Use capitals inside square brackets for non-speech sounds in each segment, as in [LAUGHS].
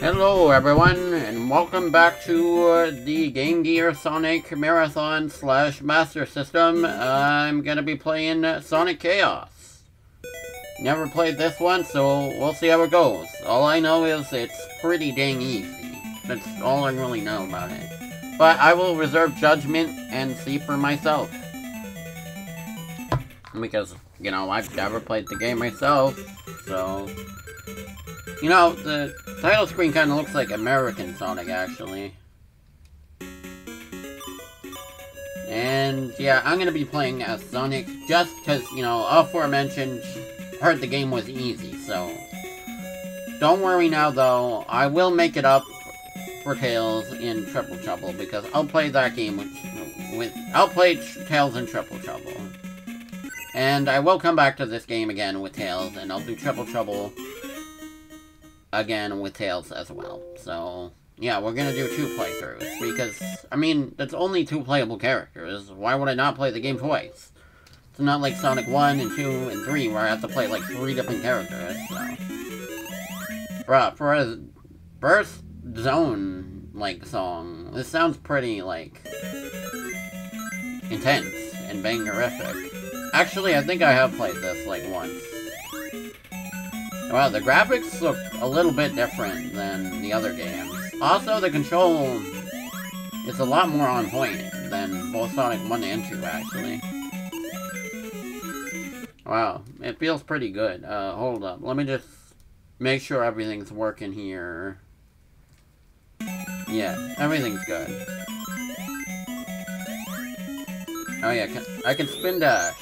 Hello everyone, and welcome back to uh, the Game Gear Sonic Marathon slash Master System. I'm gonna be playing Sonic Chaos. Never played this one, so we'll see how it goes. All I know is it's pretty dang easy. That's all I really know about it. But I will reserve judgment and see for myself. Because, you know, I've never played the game myself, so... You know, the title screen kind of looks like American Sonic, actually. And, yeah, I'm going to be playing as Sonic just because, you know, aforementioned, heard the game was easy, so... Don't worry now, though. I will make it up for Tails in Triple Trouble, because I'll play that game with... with I'll play Tails in Triple Trouble. And I will come back to this game again with Tails, and I'll do Triple Trouble again with Tails as well. So, yeah, we're gonna do two playthroughs, because, I mean, that's only two playable characters. Why would I not play the game twice? It's not like Sonic 1 and 2 and 3, where I have to play, like, three different characters, so... Bruh, for a Burst Zone, like, song, this sounds pretty, like, intense and bangerific. Actually, I think I have played this, like, once. Wow, the graphics look a little bit different than the other games. Also, the control is a lot more on point than both Sonic 1 and 2, actually. Wow, it feels pretty good. Uh, hold up. Let me just make sure everything's working here. Yeah, everything's good. Oh yeah, I can spin dash.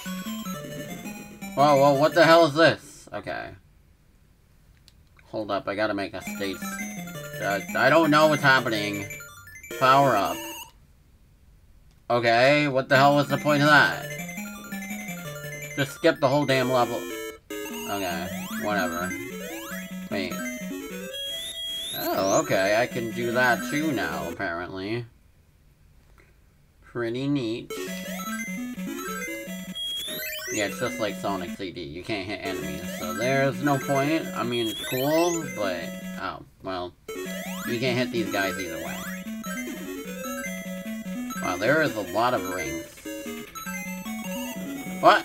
Whoa, whoa, what the hell is this? Okay. Hold up, I gotta make a state. Uh, I don't know what's happening. Power up. Okay, what the hell was the point of that? Just skip the whole damn level. Okay, whatever. Wait. Oh, okay, I can do that too now, apparently. Pretty neat. Yeah, it's just like Sonic CD. You can't hit enemies, so there's no point. I mean, it's cool, but... Oh, well. You can't hit these guys either way. Wow, there is a lot of rings. What?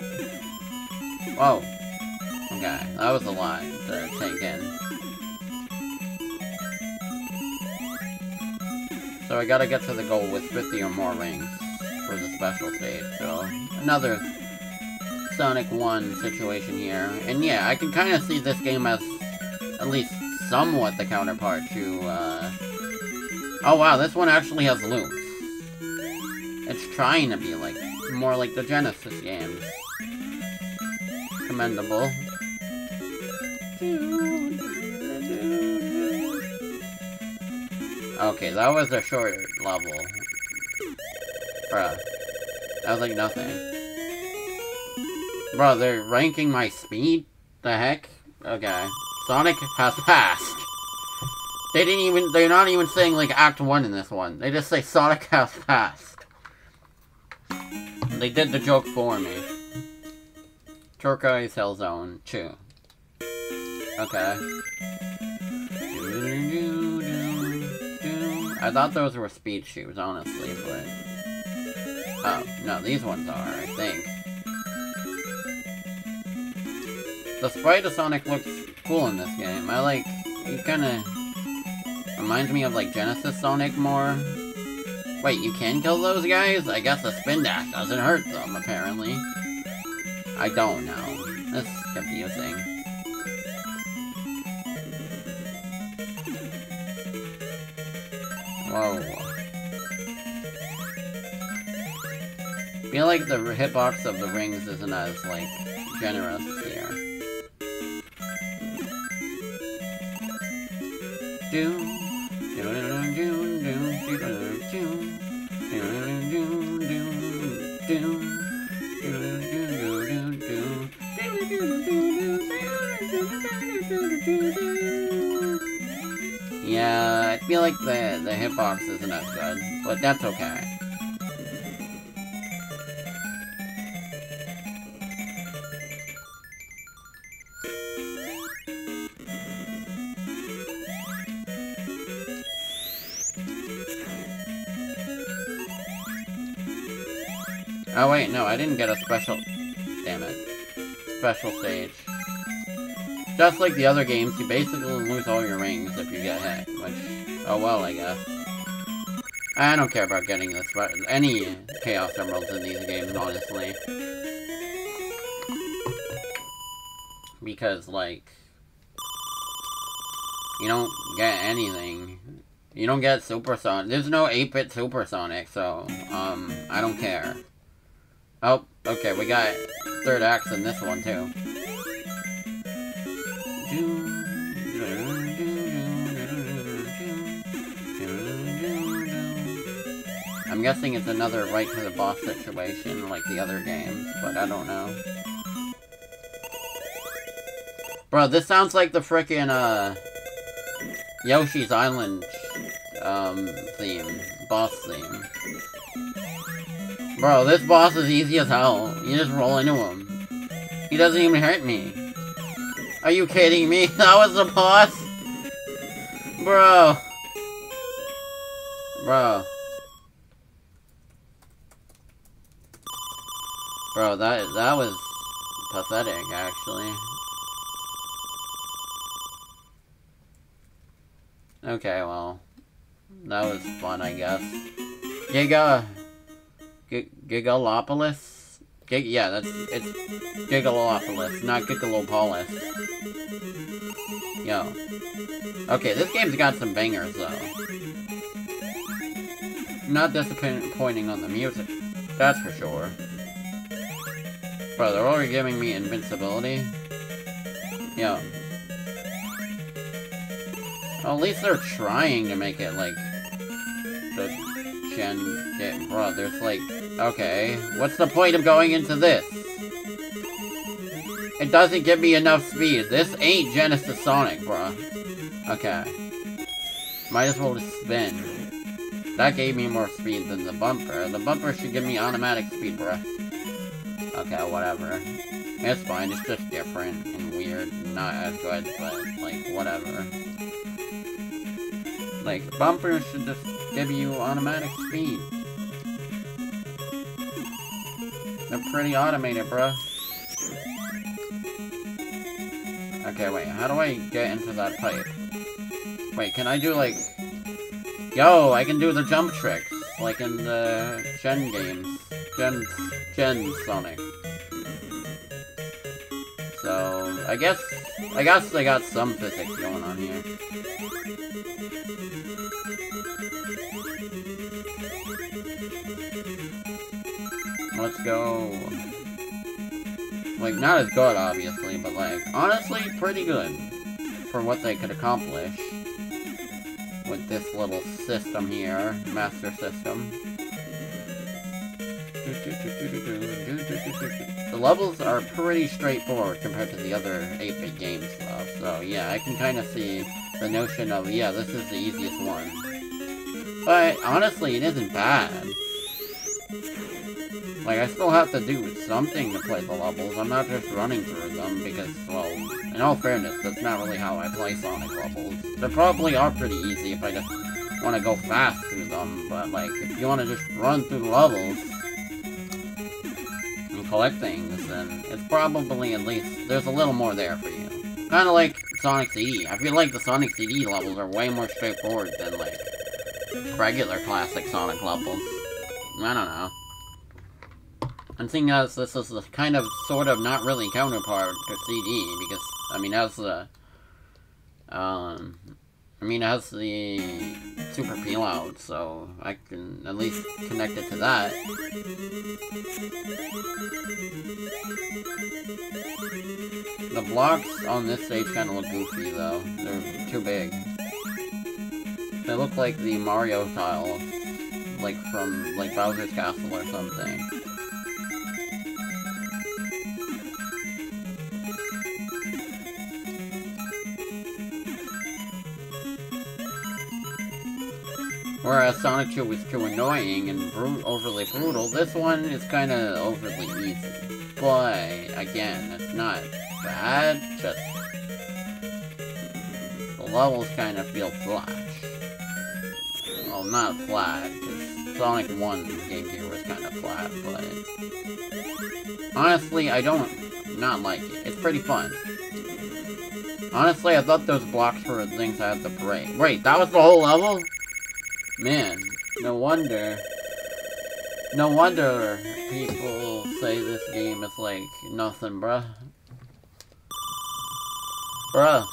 Whoa. Okay, that was a lot to take in. So I gotta get to the goal with 50 or more rings for the special stage, so... Another Sonic 1 situation here. And yeah, I can kind of see this game as at least somewhat the counterpart to, uh... Oh wow, this one actually has loops. It's trying to be like, more like the Genesis games. Commendable. Okay, that was a short level. Bruh. That was like nothing. Bro, they're ranking my speed? The heck? Okay. Sonic has passed. They didn't even, they're not even saying, like, Act 1 in this one. They just say Sonic has passed. They did the joke for me. Turquoise Hell Zone 2. Okay. I thought those were speed shoes, honestly, but... Oh, no, these ones are, I think. The sprite of Sonic looks cool in this game. I like, it kinda reminds me of like Genesis Sonic more. Wait, you can kill those guys? I guess the spin dash doesn't hurt them, apparently. I don't know. This is confusing. Whoa. I feel like the hitbox of the rings isn't as, like, generous here. Yeah, I feel like the, the hitbox isn't as good, but that's okay. Oh wait, no, I didn't get a special... Damn it. Special stage. Just like the other games, you basically lose all your rings if you get hit, which... Oh well, I guess. I don't care about getting this, but any Chaos Emeralds in these games, honestly. Because, like... You don't get anything. You don't get Supersonic. There's no 8-bit Supersonic, so, um, I don't care. Oh, okay, we got third acts in this one, too. I'm guessing it's another right to the boss situation like the other games, but I don't know. Bro, this sounds like the frickin', uh, Yoshi's Island, um, theme. Boss theme. Bro, this boss is easy as hell. You just roll into him. He doesn't even hurt me. Are you kidding me? [LAUGHS] That was the boss? Bro. Bro. Bro, that that was pathetic, actually. Okay, well, that was fun, I guess. Giga, Gigalopolis? Gig yeah, that's, it's Gigalopolis, not Gigalopolis. Yo. Okay, this game's got some bangers, though. Not disappointing on the music, that's for sure. Bro, they're already giving me invincibility. Yeah. Well, at least they're trying to make it, like, the Gen game. Bro, there's, like, okay, what's the point of going into this? It doesn't give me enough speed. This ain't Genesis Sonic, bro. Okay. Might as well just spin. That gave me more speed than the bumper. The bumper should give me automatic speed, bro. Okay, whatever. It's fine, it's just different and weird. Not as good, but, like, whatever. Like, bumpers should just give you automatic speed. They're pretty automated, bro. Okay, wait, how do I get into that pipe? Wait, can I do, like... Yo, I can do the jump tricks, like in the Gen games. Gen, Gen Sonic. So, I guess, I guess they got some physics going on here. Let's go. Like, not as good, obviously, but like, honestly, pretty good for what they could accomplish with this little system here, master system. The levels are pretty straightforward compared to the other 8-bit games, though. So, yeah, I can kind of see the notion of, yeah, this is the easiest one. But, honestly, it isn't bad. Like, I still have to do something to play the levels. I'm not just running through them because, well, in all fairness, that's not really how I play Sonic levels. They probably are pretty easy if I just want to go fast through them, but, like, if you want to just run through the levels, and collect things, then it's probably at least, there's a little more there for you. Kind of like Sonic CD. I feel like the Sonic CD levels are way more straightforward than, like, regular classic Sonic levels. I don't know. And seeing as this is the kind of, sort of, not really counterpart to CD, because, I mean, as the, um, I mean, has the super peel so I can at least connect it to that. The blocks on this stage kind of look goofy, though. They're too big. They look like the Mario tiles, like from, like, Bowser's Castle or something. Whereas Sonic 2 was too annoying and bru overly brutal, this one is kind of overly easy. But, again, it's not bad, just... The levels kind of feel flat. Well, not flat, just Sonic 1 Game Gear was kind of flat, but... Honestly, I don't not like it. It's pretty fun. Honestly, I thought those blocks were things I had to break. Wait, that was the whole level? Man, no wonder. No wonder people say this game is like nothing, bruh. Bruh,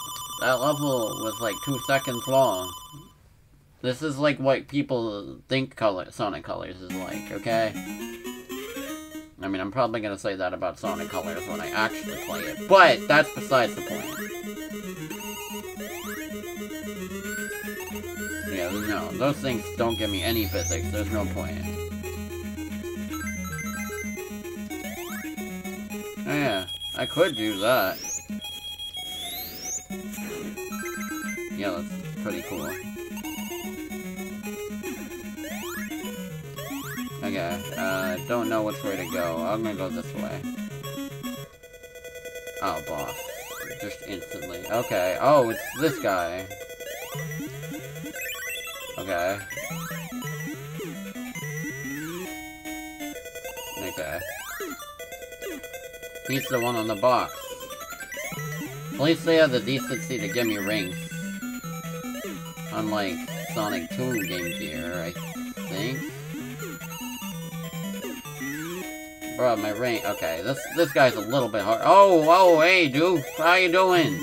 that level was like two seconds long. This is like what people think color Sonic Colors is like, okay? I mean, I'm probably gonna say that about Sonic Colors when I actually play it, but that's besides the point. Yeah, no, those things don't give me any physics, there's no point. Oh yeah, I could do that. Yeah, that's pretty cool. Okay, uh, don't know which way to go. I'm gonna go this way. Oh, boss. Just instantly. Okay. Oh, it's this guy. Okay. Okay. He's the one on the box. At least they have the decency to give me rings. Unlike Sonic 2 Game Gear, I think. Bro, my ring. Okay, this this guy's a little bit hard. Oh, oh, hey, dude, how you doing?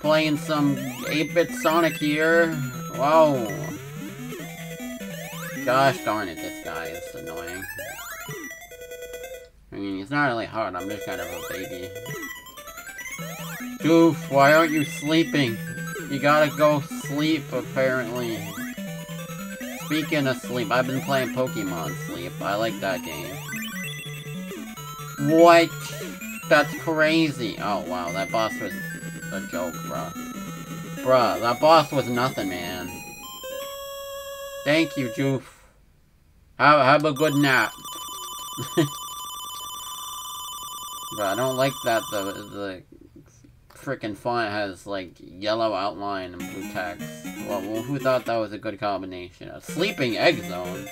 Playing some 8-bit Sonic here. Whoa. Gosh darn it, this guy is annoying. I mean, he's not really hard. I'm just kind of a baby. Doof, why aren't you sleeping? You gotta go sleep, apparently. Speaking of sleep, I've been playing Pokemon Sleep. I like that game. What? That's crazy. Oh, wow, that boss was a joke, bruh. Bruh, that boss was nothing, man. Thank you, Joof. Have, have a good nap. [LAUGHS] But I don't like that the the freaking font has like yellow outline and blue text. Well, well, who thought that was a good combination? A sleeping egg zone?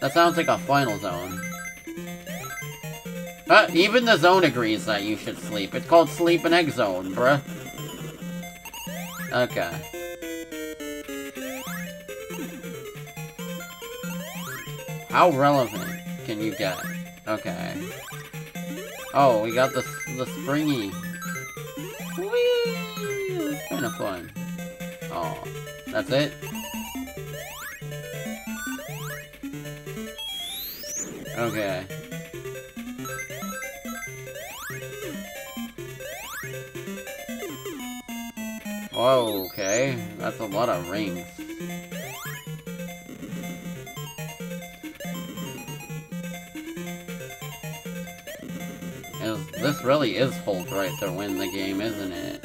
That sounds like a final zone. Uh, even the zone agrees that you should sleep. It's called Sleeping Egg Zone, bruh. Okay. How relevant can you get? Okay. Oh, we got the, the springy. Whee! Kind of fun. Oh, that's it? Okay. Okay. That's a lot of rings. this really is hold right to win the game, isn't it?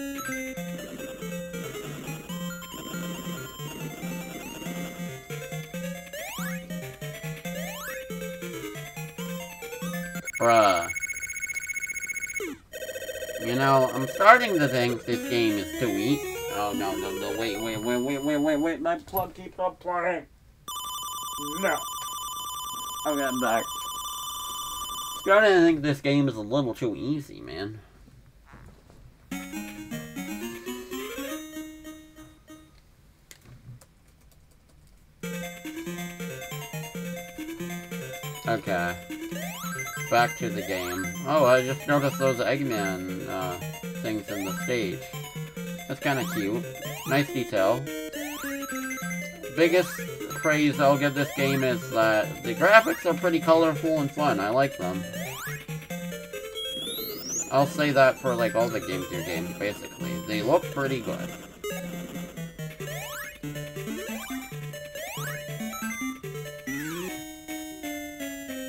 Bruh. You know, I'm starting to think this game is too easy. Oh, no, no, no, wait, wait, wait, wait, wait, wait, wait, my plug keeps on playing. No. Okay, I'm getting back. Starting to think this game is a little too easy, man. Okay. Back to the game. Oh, I just noticed those Eggman uh, things in the stage. That's kind of cute. Nice detail. Biggest praise I'll give this game is that the graphics are pretty colorful and fun. I like them. I'll say that for like all the Game Gear games, basically. They look pretty good.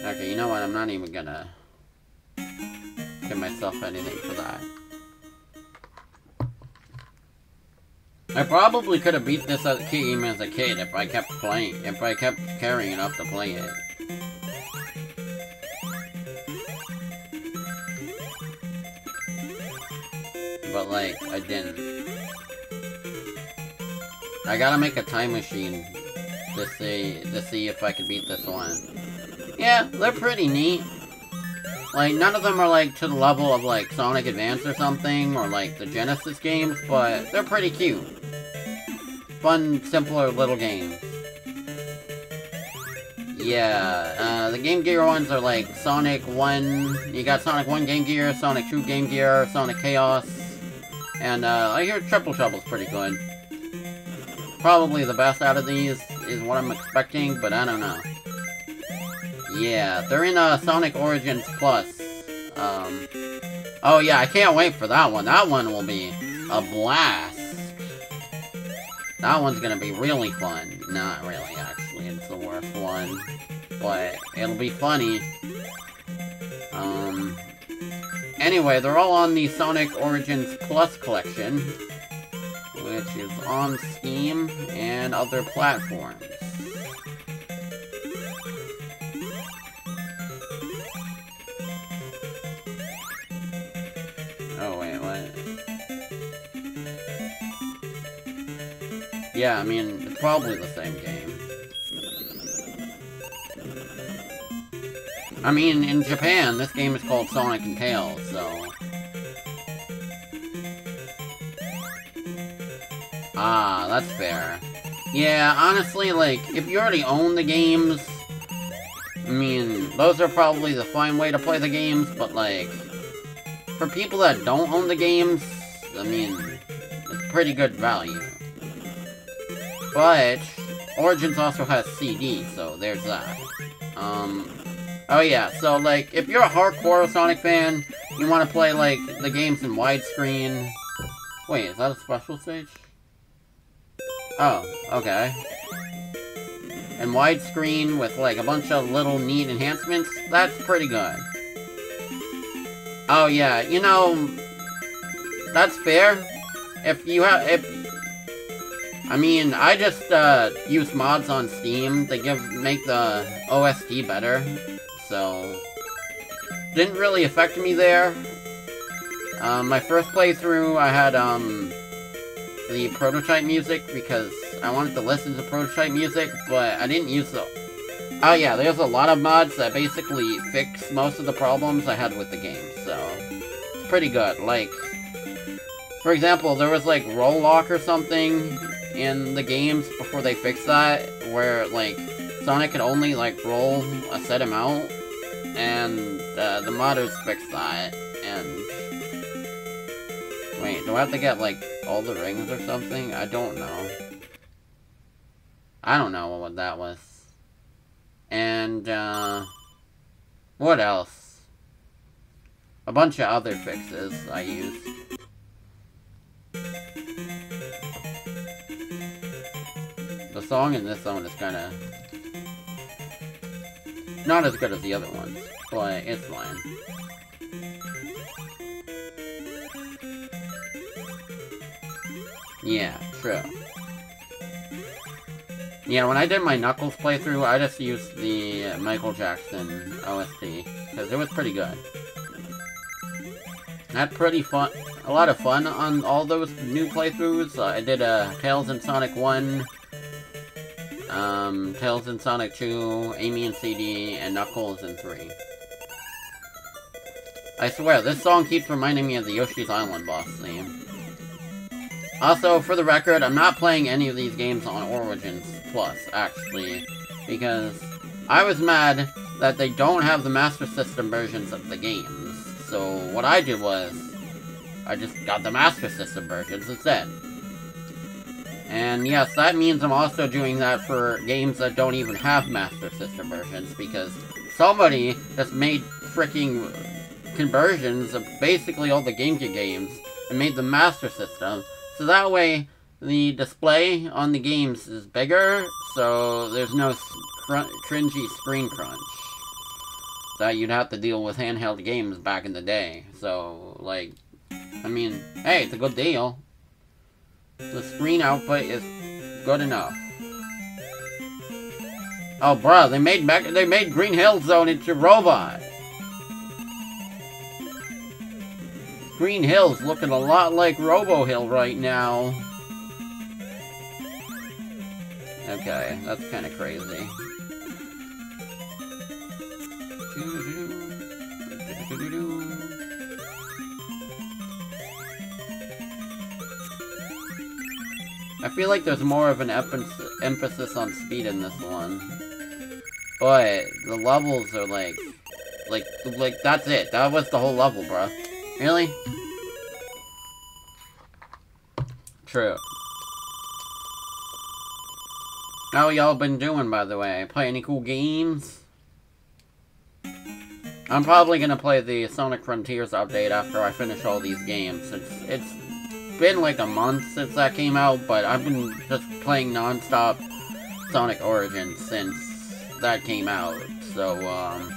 Okay, you know what? I'm not even gonna give myself anything for that. I probably could have beat this game as a kid if I kept playing, if I kept caring enough to play it. But like, I didn't. I gotta make a time machine to see to see if I could beat this one. Yeah, they're pretty neat. Like, none of them are, like, to the level of, like, Sonic Advance or something, or, like, the Genesis games, but they're pretty cute. Fun, simpler little games. Yeah, uh, the Game Gear ones are, like, Sonic 1... You got Sonic 1 Game Gear, Sonic 2 Game Gear, Sonic Chaos, and, uh, I hear Triple Trouble's pretty good. Probably the best out of these is what I'm expecting, but I don't know. Yeah, they're in uh, Sonic Origins Plus. Um, oh yeah, I can't wait for that one. That one will be a blast. That one's gonna be really fun. Not really, actually. It's the worst one. But it'll be funny. Um, anyway, they're all on the Sonic Origins Plus collection. Which is on Steam and other platforms. Yeah, I mean, it's probably the same game. I mean, in Japan, this game is called Sonic and Tails, so... Ah, that's fair. Yeah, honestly, like, if you already own the games, I mean, those are probably the fine way to play the games, but, like, for people that don't own the games, I mean, it's pretty good value. But, Origins also has CD, so there's that. Um, oh yeah, so like, if you're a hardcore Sonic fan, you want to play like, the games in widescreen... Wait, is that a special stage? Oh, okay. And widescreen with like a bunch of little neat enhancements, that's pretty good. Oh yeah, you know, that's fair. If you have, if I mean, I just uh, use mods on Steam to give make the OST better, so didn't really affect me there. Um, my first playthrough, I had um, the prototype music because I wanted to listen to prototype music, but I didn't use the... Oh yeah, there's a lot of mods that basically fix most of the problems I had with the game, so it's pretty good. Like, for example, there was like roll lock or something in the games before they fix that, where, like, Sonic could only, like, roll a set amount, and uh, the modders fixed that, and... Wait, do I have to get, like, all the rings or something? I don't know. I don't know what that was. And, uh... What else? A bunch of other fixes I used. Song and this one is kind of not as good as the other ones, but it's fine. Yeah, true. Yeah, when I did my Knuckles playthrough, I just used the Michael Jackson OST, because it was pretty good. Had pretty fun, a lot of fun on all those new playthroughs. Uh, I did a uh, Tails and Sonic 1, um, Tails in Sonic 2, Amy and CD, and Knuckles in 3. I swear, this song keeps reminding me of the Yoshi's Island boss theme. Also, for the record, I'm not playing any of these games on Origins Plus, actually, because I was mad that they don't have the Master System versions of the games. So what I did was, I just got the Master System versions instead. And yes, that means I'm also doing that for games that don't even have Master System versions, because somebody has made freaking conversions of basically all the Game Gear games and made the Master System, so that way the display on the games is bigger, so there's no cringy screen crunch that you'd have to deal with handheld games back in the day. So, like, I mean, hey, it's a good deal. The screen output is good enough. Oh, bruh, they made Mech they made Green Hill Zone into robot. Green Hill's looking a lot like Robo Hill right now. Okay, that's kind of crazy. I feel like there's more of an emphasis on speed in this one. But the levels are like, like, like, that's it. That was the whole level, bro. Really? True. How y'all been doing, by the way? Play any cool games? I'm probably gonna play the Sonic Frontiers update after I finish all these games. It's, it's been like a month since that came out, but I've been just playing non-stop Sonic Origins since that came out. So, um...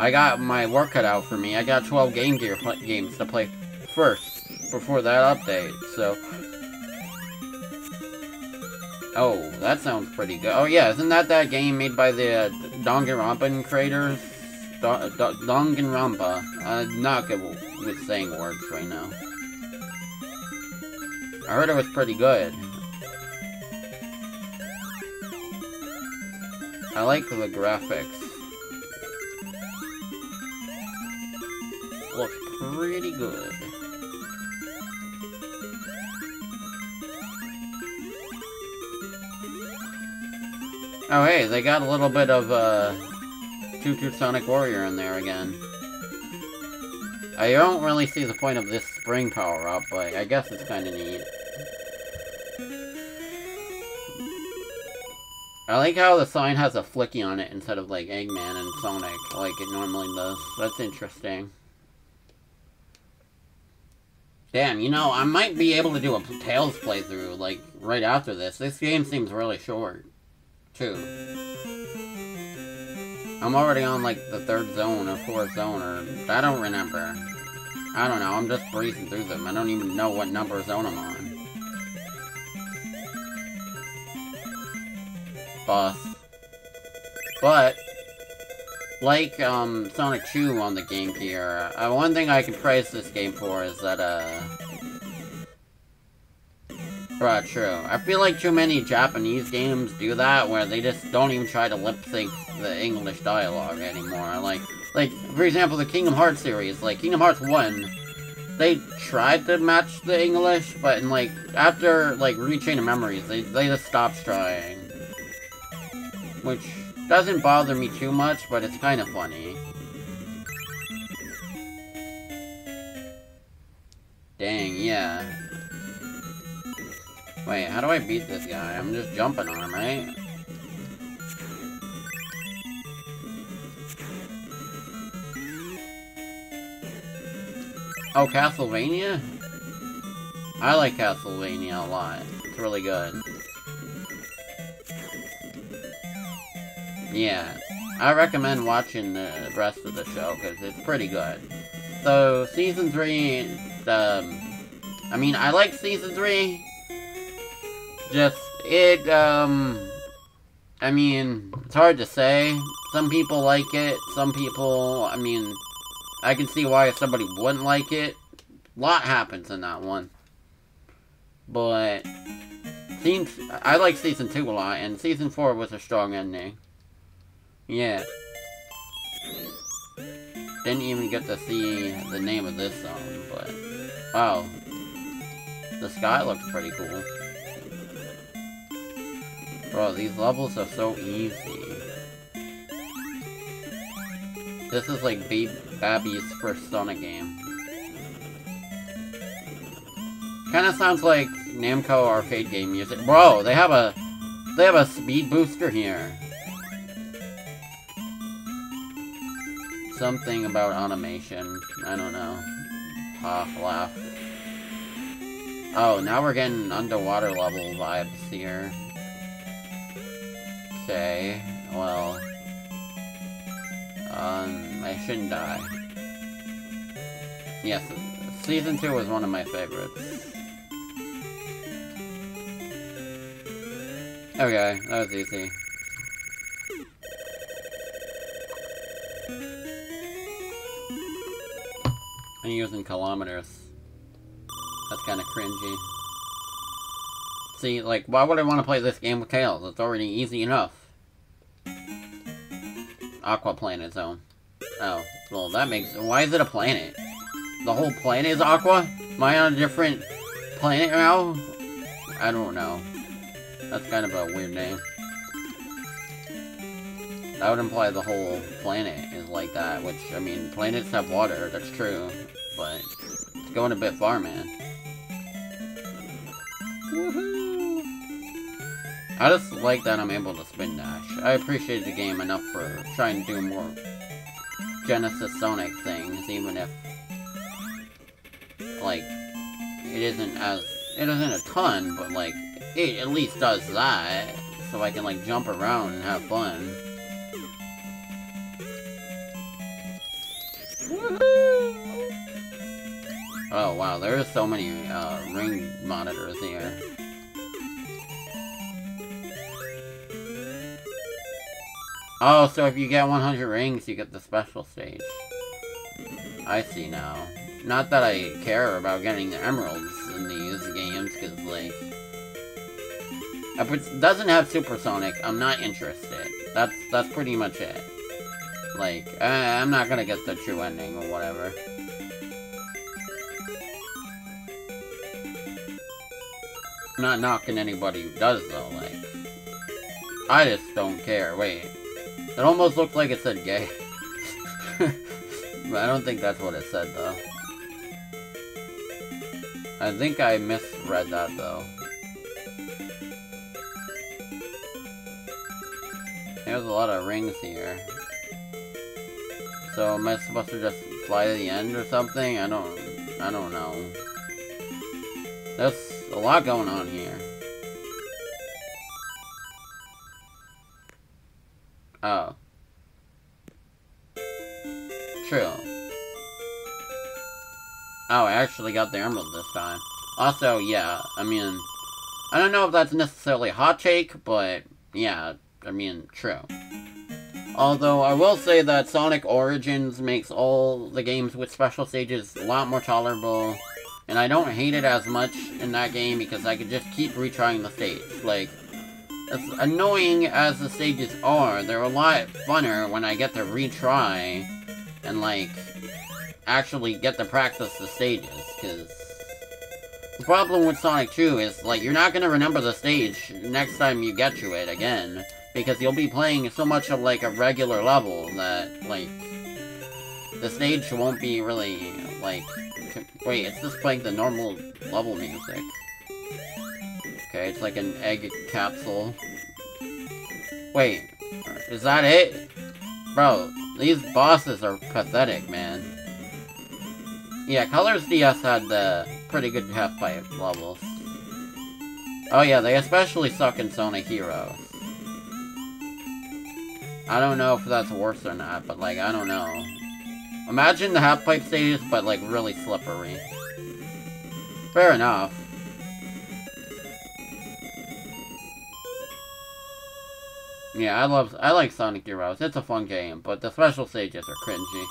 I got my work cut out for me. I got 12 Game Gear games to play first, before that update, so... Oh, that sounds pretty good. Oh yeah, isn't that that game made by the uh, Danganronpa creators? Do Do. I'm not good with saying words right now. I heard it was pretty good. I like the graphics. Looks pretty good. Oh hey, they got a little bit of, uh, Choo Sonic Warrior in there again. I don't really see the point of this spring power-up, but I guess it's kinda neat. I like how the sign has a flicky on it instead of, like, Eggman and Sonic, like it normally does. That's interesting. Damn, you know, I might be able to do a Tails playthrough, like, right after this. This game seems really short too. I'm already on like the third zone or fourth zone or I don't remember. I don't know, I'm just breezing through them. I don't even know what number zone I'm on. Boss. But, like um, Sonic 2 on the Game Gear, uh, one thing I can praise this game for is that, uh, Bruh, true. I feel like too many Japanese games do that, where they just don't even try to lip-sync the English dialogue anymore. Like, like, for example, the Kingdom Hearts series, like, Kingdom Hearts 1, they tried to match the English, but, in, like, after, like, Re:Chain of Memories, they, they just stopped trying. Which doesn't bother me too much, but it's kind of funny. Dang, yeah. Wait, how do I beat this guy? I'm just jumping on him, right? Oh, Castlevania? I like Castlevania a lot. It's really good. Yeah. I recommend watching the rest of the show, because it's pretty good. So, Season 3, um... I mean, I like Season 3, just, it, um... I mean, it's hard to say. Some people like it, some people, I mean, I can see why somebody wouldn't like it. A lot happens in that one. But, seems, I like Season 2 a lot, and Season 4 was a strong ending. Yeah. Didn't even get to see the name of this song, but... Wow. The sky looks pretty cool. Bro, these levels are so easy. This is like Babe Babby's first Sonic game. Kinda sounds like Namco arcade game music. Bro, they have a they have a speed booster here. Something about animation. I don't know. Ha, laugh. Oh, now we're getting underwater level vibes here. Okay, well... Um, I shouldn't die. Yes, Season 2 was one of my favorites. Okay, that was easy. I'm using kilometers. That's kind of cringy. See, like, why would I want to play this game with Tails? It's already easy enough. Aqua Planet Zone. Oh, well, that makes... Why is it a planet? The whole planet is Aqua? Am I on a different planet now? I don't know. That's kind of a weird name. That would imply the whole planet is like that, which, I mean, planets have water, that's true. But, it's going a bit far, man. Woohoo! I just like that I'm able to spin dash. I appreciate the game enough for trying to do more Genesis Sonic things, even if, like, it isn't as, it isn't a ton, but, like, it at least does that, so I can, like, jump around and have fun. Oh wow, there are so many uh, ring monitors here. Oh, so if you get 100 rings, you get the special stage. I see now. Not that I care about getting the emeralds in these games, because, like... If it doesn't have Supersonic, I'm not interested. That's that's pretty much it. Like, I, I'm not gonna get the true ending or whatever. Not knocking anybody who does, though, like... I just don't care. Wait. It almost looked like it said gay. [LAUGHS] but I don't think that's what it said, though. I think I misread that, though. There's a lot of rings here. So am I supposed to just fly to the end or something? I don't, I don't know. A lot going on here. Oh. True. Oh, I actually got the emerald this time. Also, yeah, I mean, I don't know if that's necessarily hot take, but yeah, I mean, true. Although, I will say that Sonic Origins makes all the games with special stages a lot more tolerable, and I don't hate it as much in that game because I could just keep retrying the stage. Like, as annoying as the stages are, they're a lot funner when I get to retry and, like, actually get to practice the stages, because... The problem with Sonic 2 is, like, you're not gonna remember the stage next time you get to it again because you'll be playing so much of like a regular level that like the stage won't be really like wait it's just playing the normal level music. Okay it's like an egg capsule. Wait is that it? Bro these bosses are pathetic man. Yeah colors ds had the pretty good half pipe levels. Oh yeah they especially suck in sonic heroes. I don't know if that's worse or not, but like, I don't know. Imagine the half-pipe stages, but like really slippery. Fair enough. Yeah, I love, I like Sonic Heroes. It's a fun game, but the special stages are cringy.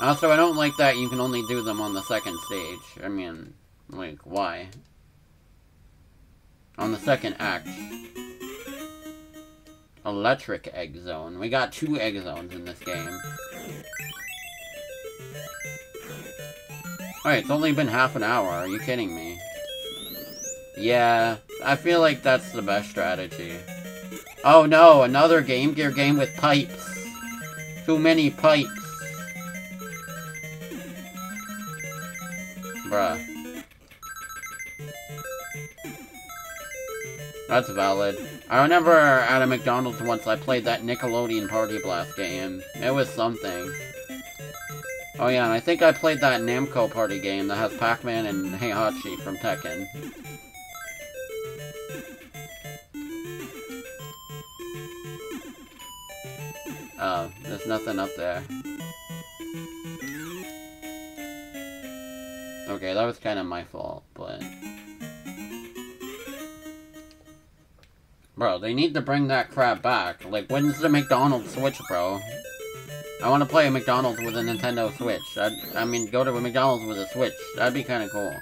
Also, I don't like that you can only do them on the second stage. I mean, like, why? On the second act. Electric Egg Zone. We got two Egg Zones in this game. Alright, it's only been half an hour. Are you kidding me? Yeah, I feel like that's the best strategy. Oh no, another Game Gear game with pipes. Too many pipes. Bruh. That's valid. I remember at a McDonald's once I played that Nickelodeon Party Blast game. It was something. Oh yeah, and I think I played that Namco party game that has Pac-Man and Heihachi from Tekken. Oh, there's nothing up there. Okay, that was kind of my fault, but... Bro, they need to bring that crap back. Like, when's the McDonald's Switch, bro? I want to play a McDonald's with a Nintendo Switch. I'd, I mean, go to a McDonald's with a Switch. That'd be kind of cool.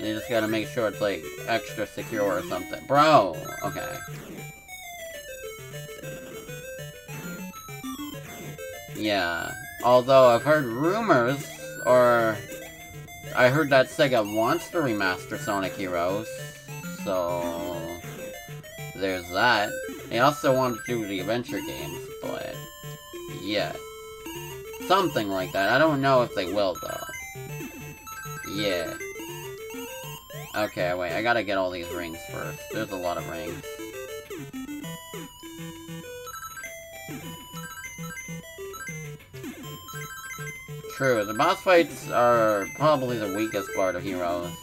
You just gotta make sure it's, like, extra secure or something. Bro! Okay. Yeah. Although I've heard rumors, or... I heard that Sega wants to remaster Sonic Heroes, so... There's that. They also want to do the adventure games, but... Yeah. Something like that. I don't know if they will, though. Yeah. Okay, wait, I gotta get all these rings first. There's a lot of rings. True, the boss fights are probably the weakest part of Heroes.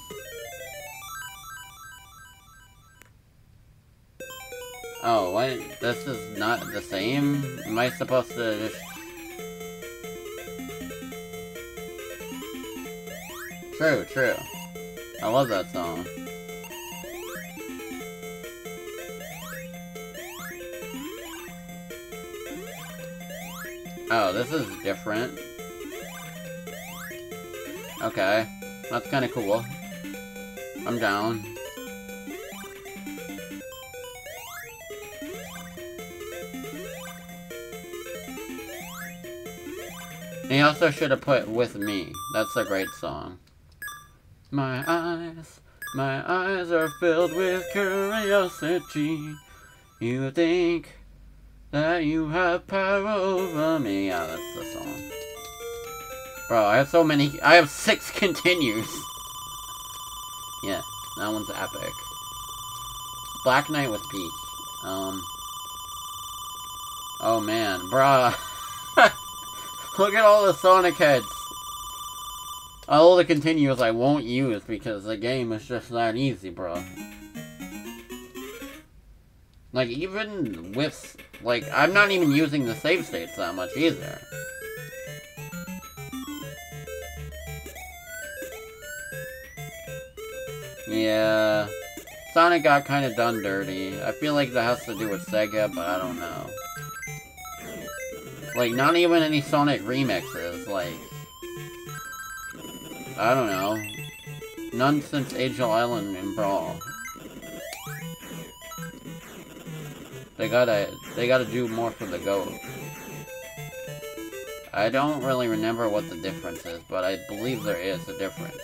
Oh, what? This is not the same? Am I supposed to just... True, true. I love that song. Oh, this is different. Okay. That's kinda cool. I'm down. He also should have put With Me. That's a great song. My eyes, my eyes are filled with curiosity. You think that you have power over me. Yeah, that's the song. Bro, I have so many. I have six [LAUGHS] continues. yeah, that one's epic. Black Knight with Peach. Um. Oh man, bruh. [LAUGHS] Look at all the Sonic heads. All the continues I won't use because the game is just that easy, bro. Like, even with, like, I'm not even using the save states that much either. Yeah. Sonic got kind of done dirty. I feel like that has to do with Sega, but I don't know. Like, not even any Sonic remixes, like... I don't know. None since Angel Island and Brawl. They gotta, they gotta do more for the goat. I don't really remember what the difference is, but I believe there is a difference.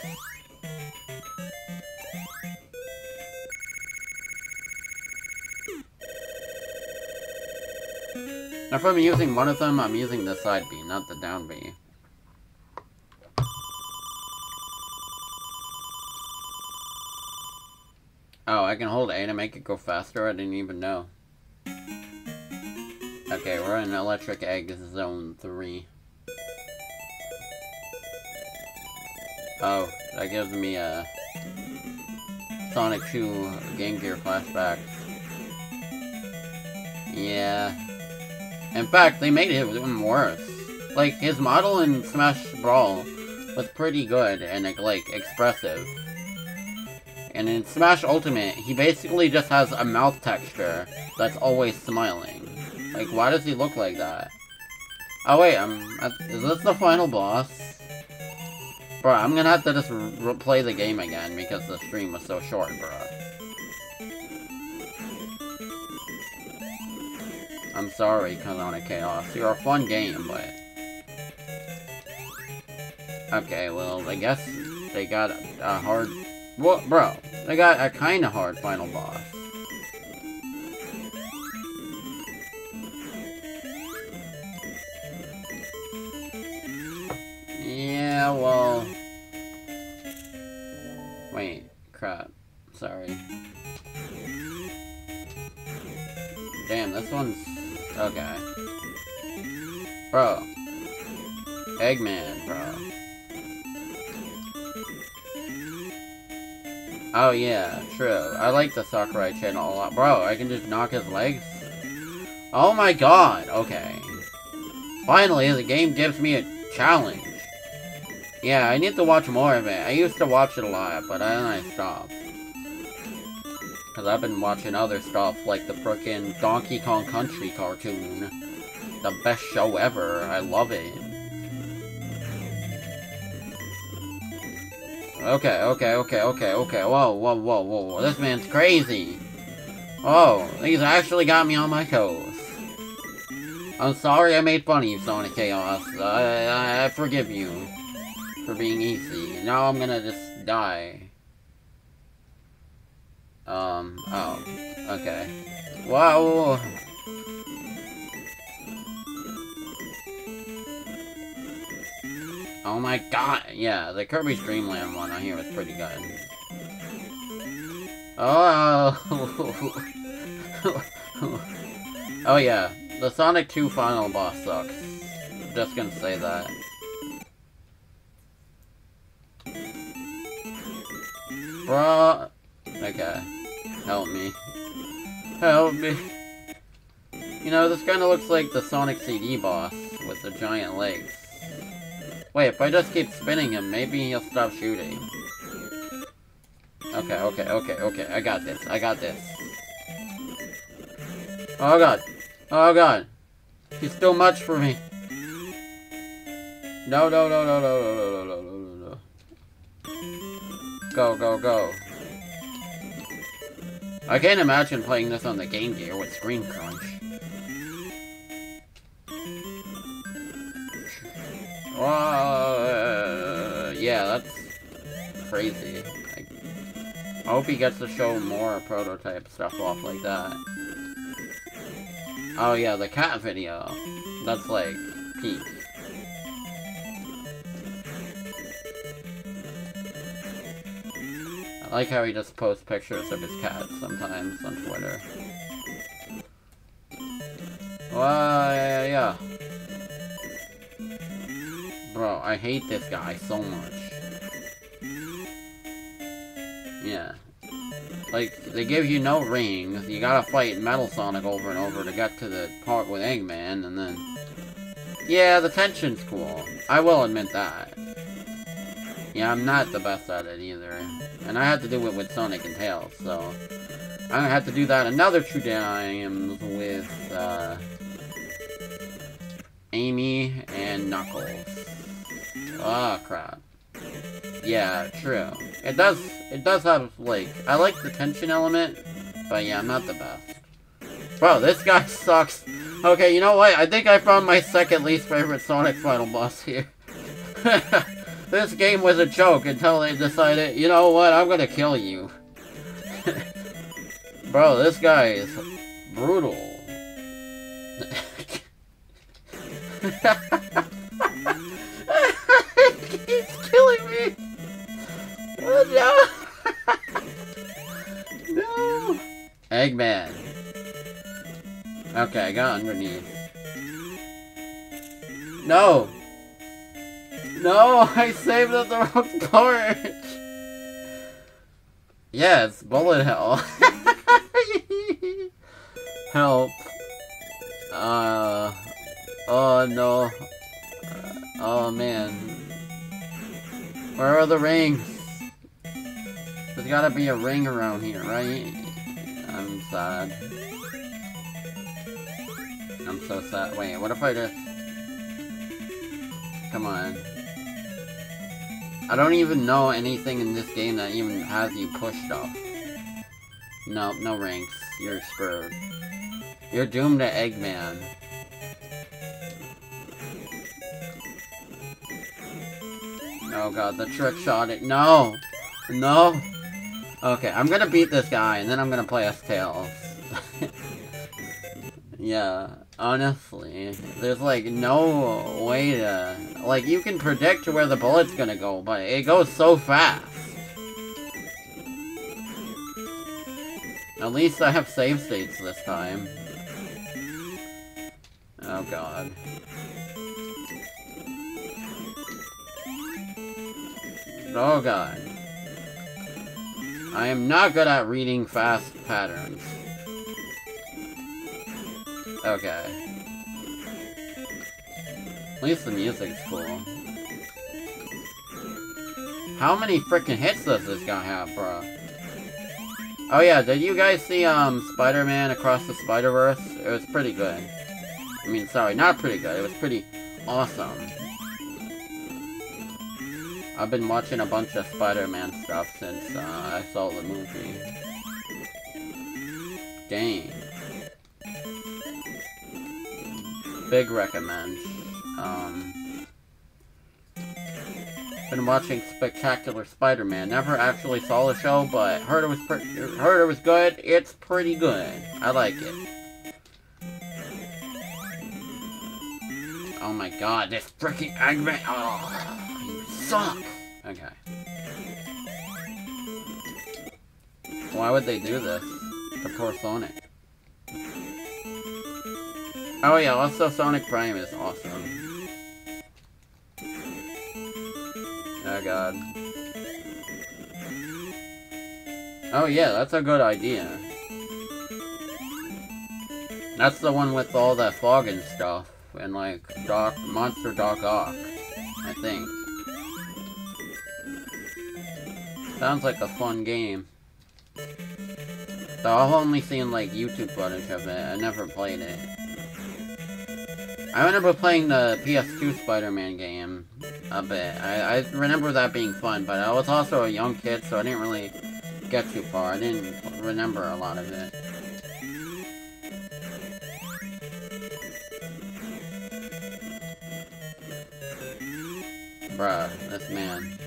If I'm using one of them, I'm using the side B, not the down B. Oh, I can hold A to make it go faster? I didn't even know. Okay, we're in Electric Egg Zone 3. Oh, that gives me a Sonic 2 Game Gear flashback. Yeah. In fact, they made it even worse. Like, his model in Smash Brawl was pretty good and, like, expressive. And in Smash Ultimate, he basically just has a mouth texture that's always smiling. Like, why does he look like that? Oh wait, um, is this the final boss? Bro, I'm gonna have to just replay the game again because the stream was so short, bro. I'm sorry, Canonic Chaos. You're a fun game, but... Okay, well, I guess they got a, hard... Well, bro, they got a kinda hard final boss. Yeah, well... Wait, crap. Sorry. Damn, this one's Okay. Bro. Eggman, bro. Oh yeah, true. I like the Sakurai channel a lot. Bro, I can just knock his legs? Oh my god, okay. Finally, the game gives me a challenge. Yeah, I need to watch more of it. I used to watch it a lot, but then I stopped. Because I've been watching other stuff, like the frickin' Donkey Kong Country cartoon. The best show ever. I love it. Okay, okay, okay, okay, okay. Whoa, whoa, whoa, whoa. This man's crazy. Oh, he's actually got me on my toes. I'm sorry I made fun of you, Sonic Chaos. I, I, I forgive you for being easy. Now I'm gonna just die. Um, oh, okay. Wow. Oh my god, yeah, the Kirby's Dream Land one I hear was pretty good. Oh! [LAUGHS] oh yeah, the Sonic 2 final boss sucks. Just gonna say that. Bruh. Okay. Help me. Help me. You know, this kinda looks like the Sonic CD boss with the giant legs. Wait, if I just keep spinning him, maybe he'll stop shooting. Okay, okay, okay, okay, I got this, I got this. Oh god. Oh god. He's too much for me. No, no, no, no, no, no, no, no, no, no, no. Go, go, go. I can't imagine playing this on the Game Gear with screen crunch. Uh, yeah, that's crazy. I, I hope he gets to show more prototype stuff off like that. Oh yeah, the cat video. That's like peak. I like how he just posts pictures of his cat sometimes on Twitter. Well, yeah, yeah. Bro, I hate this guy so much. Yeah. Like, they give you no rings, you gotta fight Metal Sonic over and over to get to the part with Eggman, and then... Yeah, the tension's cool. I will admit that. Yeah, I'm not the best at it either. And I had to do it with Sonic and Tails, so... I'm gonna have to do that another two times with, uh... Amy and Knuckles. Ah, oh, crap. Yeah, true. It does, it does have, like, I like the tension element, but yeah, I'm not the best. Bro, this guy [LAUGHS] sucks. Okay, you know what? I think I found my second least favorite Sonic final boss here. [LAUGHS] this game was a joke until they decided, you know what, I'm gonna kill you. [LAUGHS] Bro, this guy is brutal. [LAUGHS] He's killing me! Oh [LAUGHS] no! no! Eggman. Okay, I got underneath. No! No! [LAUGHS] I saved at the wrong part! Yes, bullet hell. [LAUGHS] Help. Uh... Oh no. Oh man. Where are the rings? There's gotta be a ring around here, right? I'm sad. I'm so sad. Wait, what if I just... Come on. I don't even know anything in this game that even has you pushed stuff. No, no ranks. You're screwed. You're doomed to Eggman. Oh god, the trick shot it. No! No! Okay, I'm gonna beat this guy, and then I'm gonna play as Tails. [LAUGHS] yeah, honestly, there's like no way to... Like, you can predict where the bullet's gonna go, but it goes so fast. At least I have save states this time. Oh god. Oh god. I am not good at reading fast patterns. Okay. Least the music's cool. How many freaking hits does this guy have, bro? Oh yeah, did you guys see, um, Spider-Man Across the Spider-Verse? It was pretty good. I mean, sorry, not pretty good. It was pretty awesome. I've been watching a bunch of Spider-Man stuff since uh, I saw the movie. Dang. Big recommend. Um, been watching Spectacular Spider-Man. Never actually saw the show, but heard it was pretty, heard it was good. It's pretty good. I like it. Oh my god, this freaking Eggman! Oh, you suck! Okay. Why would they do this? The poor Sonic. Oh yeah, also Sonic Prime is awesome. Oh god. Oh yeah, that's a good idea. That's the one with all that fog and stuff and like Doc Monster Doc Ock, I think. Sounds like a fun game. So I've only seen like YouTube footage of it. I never played it. I remember playing the PS2 Spider-Man game a bit. I, I remember that being fun, but I was also a young kid, so I didn't really get too far. I didn't remember a lot of it. Bruh, this man.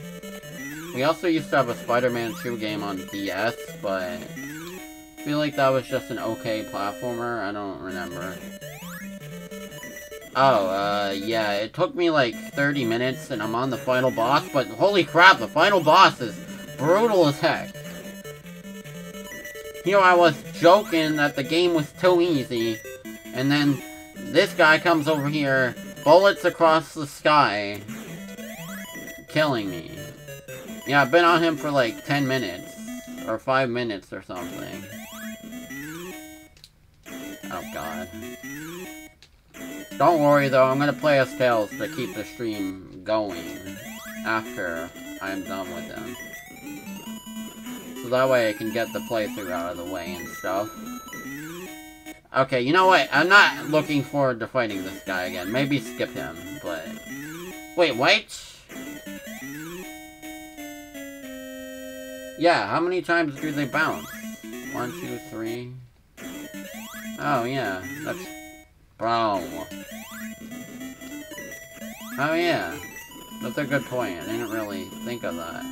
We also used to have a Spider-Man 2 game on DS, but I feel like that was just an okay platformer. I don't remember. Oh, uh, yeah, it took me like 30 minutes and I'm on the final boss, but holy crap, the final boss is brutal as heck. You know, I was joking that the game was too easy, and then this guy comes over here, bullets across the sky, killing me. Yeah, I've been on him for like 10 minutes. Or 5 minutes or something. Oh god. Don't worry though, I'm gonna play as Tails to keep the stream going after I'm done with him. So that way I can get the playthrough out of the way and stuff. Okay, you know what? I'm not looking forward to fighting this guy again. Maybe skip him, but... Wait, what? Yeah, how many times do they bounce? One, two, three. Oh, yeah. That's... Bro. Oh, yeah. That's a good point. I didn't really think of that.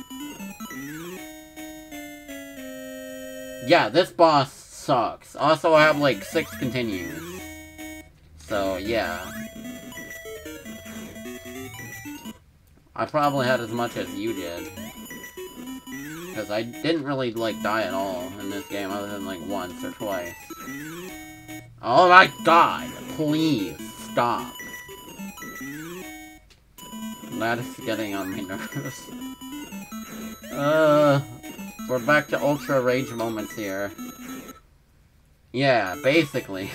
Yeah, this boss sucks. Also, I have, like, six continues. So, yeah. I probably had as much as you did. Because I didn't really, like, die at all in this game, other than, like, once or twice. Oh my god! Please, stop. That is getting on me [LAUGHS] nerves. Uh, we're back to Ultra Rage moments here. Yeah, basically.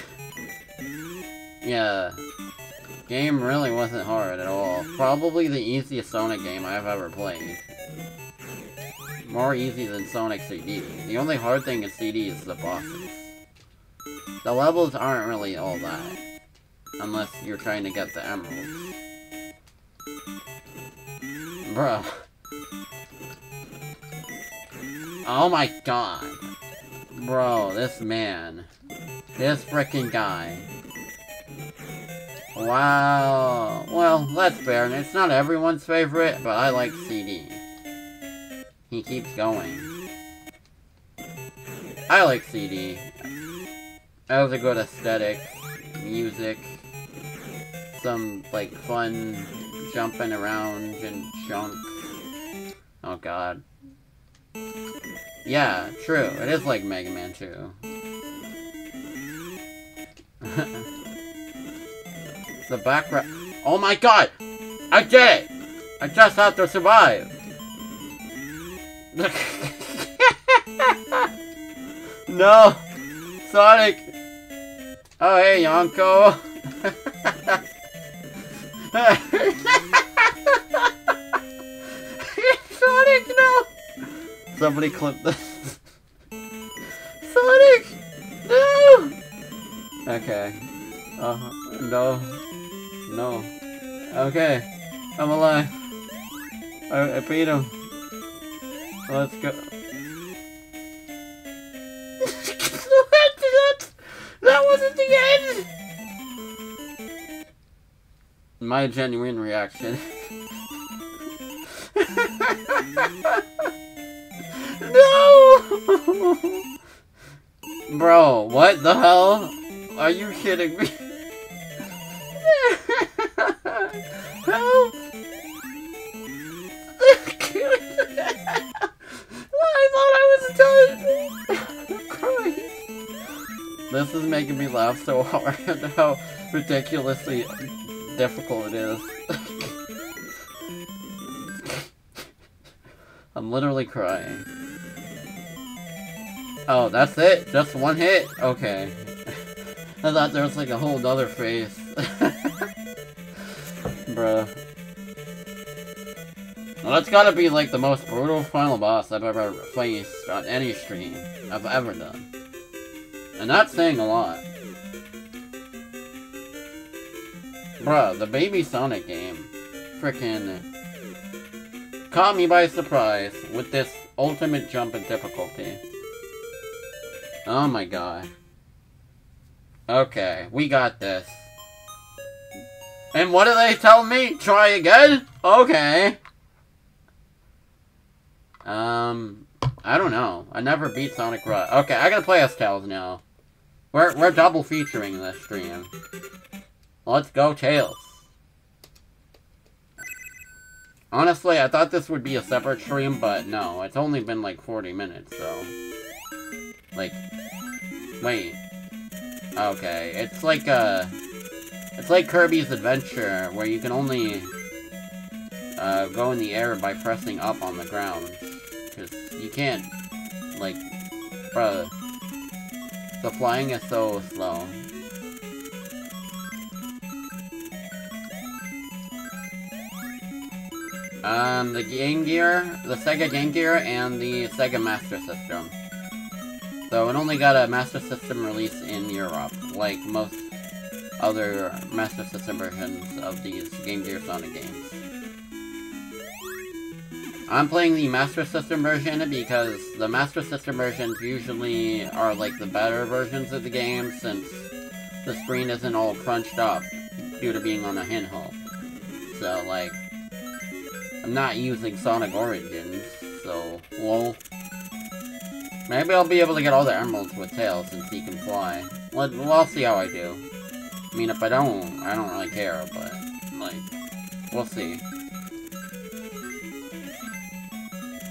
[LAUGHS] yeah. Game really wasn't hard at all. Probably the easiest Sonic game I've ever played more easy than Sonic CD. The only hard thing in CD is the bosses. The levels aren't really all that. Unless you're trying to get the emeralds. Bruh. Oh my god. Bro, this man. This freaking guy. Wow. Well, that's fair. It's not everyone's favorite, but I like CD. He keeps going. I like CD. That was a good aesthetic. Music. Some, like, fun jumping around and junk. Oh god. Yeah, true. It is like Mega Man 2. [LAUGHS] the background- Oh my god! I did it! I just have to survive! [LAUGHS] no! Sonic! Oh, hey, Yonko! Sonic, no! Somebody clip this. Sonic! No! Okay. Uh, no. No. Okay. I'm alive. I, I beat him. Let's go. My genuine reaction. [LAUGHS] no! Bro, what the hell? Are you kidding me? Help! I thought I was done! This is making me laugh so hard how ridiculously difficult it is. [LAUGHS] I'm literally crying. Oh, that's it? Just one hit? Okay. [LAUGHS] I thought there was like a whole other phase. [LAUGHS] Bruh. Well, that's gotta be like the most brutal final boss I've ever faced on any stream I've ever done. And that's saying a lot. Bruh, the Baby Sonic game frickin' caught me by surprise with this ultimate jump in difficulty. Oh my god. Okay, we got this. And what do they tell me? Try again? Okay. Um, I don't know. I never beat Sonic Rush. Okay, I gotta play as Tails now. We're, we're double featuring this stream. Let's go, Tails. Honestly, I thought this would be a separate stream, but no. It's only been like 40 minutes, so... Like... Wait. Okay, it's like, uh... It's like Kirby's Adventure, where you can only... Uh, go in the air by pressing up on the ground. Because you can't... Like... Bruh... The flying is so slow. Um, the Game Gear, the Sega Game Gear, and the Sega Master System. So it only got a Master System release in Europe, like most other Master System versions of these Game Gear Sonic games. I'm playing the Master System version because the Master System versions usually are like the better versions of the game since the screen isn't all crunched up due to being on a handheld. So, like, I'm not using Sonic Origins, so, well, maybe I'll be able to get all the emeralds with Tails since he can fly. Let, well, I'll see how I do. I mean, if I don't, I don't really care, but, like, we'll see.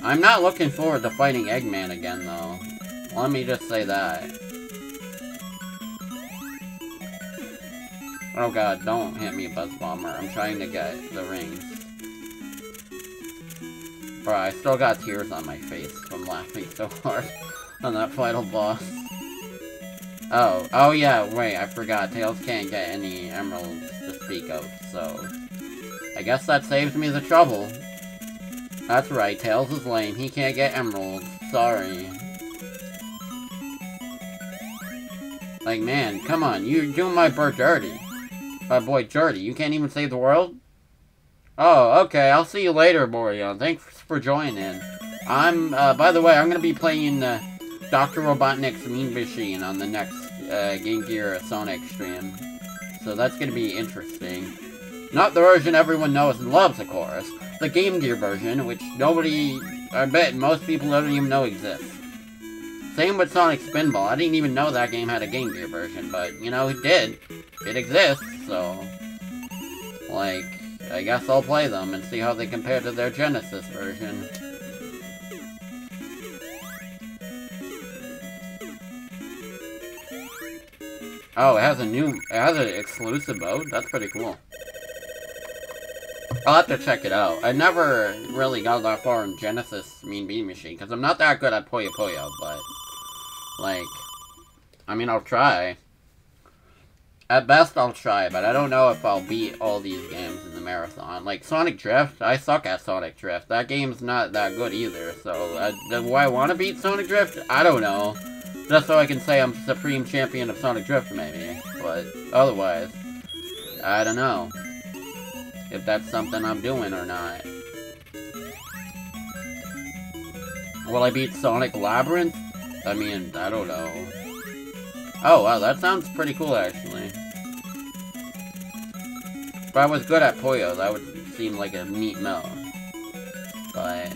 I'm not looking forward to fighting Eggman again, though. Let me just say that. Oh god, don't hit me, Buzz Bomber. I'm trying to get the rings. I still got tears on my face from laughing so hard [LAUGHS] on that final boss. Oh, oh yeah, wait, I forgot. Tails can't get any emeralds to speak of, so... I guess that saves me the trouble. That's right, Tails is lame. He can't get emeralds. Sorry. Like, man, come on. You're doing my bird dirty. My boy Dirty, you can't even save the world? Oh, okay. I'll see you later, Morion. Thanks for joining. I'm, uh, by the way, I'm gonna be playing, uh, Dr. Robotnik's Mean Machine on the next, uh, Game Gear Sonic stream. So that's gonna be interesting. Not the version everyone knows and loves, of course. The Game Gear version, which nobody, I bet most people don't even know exists. Same with Sonic Spinball. I didn't even know that game had a Game Gear version, but, you know, it did. It exists, so... Like, I guess I'll play them and see how they compare to their Genesis version. Oh, it has a new, it has an exclusive mode? That's pretty cool. I'll have to check it out. I never really got that far in Genesis Mean Bean Machine, because I'm not that good at Puyo Puyo, but... Like... I mean, I'll try. At best, I'll try, but I don't know if I'll beat all these games in the marathon. Like, Sonic Drift, I suck at Sonic Drift. That game's not that good either, so... Uh, do I want to beat Sonic Drift? I don't know. Just so I can say I'm Supreme Champion of Sonic Drift, maybe. But, otherwise... I don't know if that's something I'm doing or not. Will I beat Sonic Labyrinth? I mean, I don't know. Oh, wow, that sounds pretty cool, actually. If I was good at Puyo, that would seem like a neat mode. But,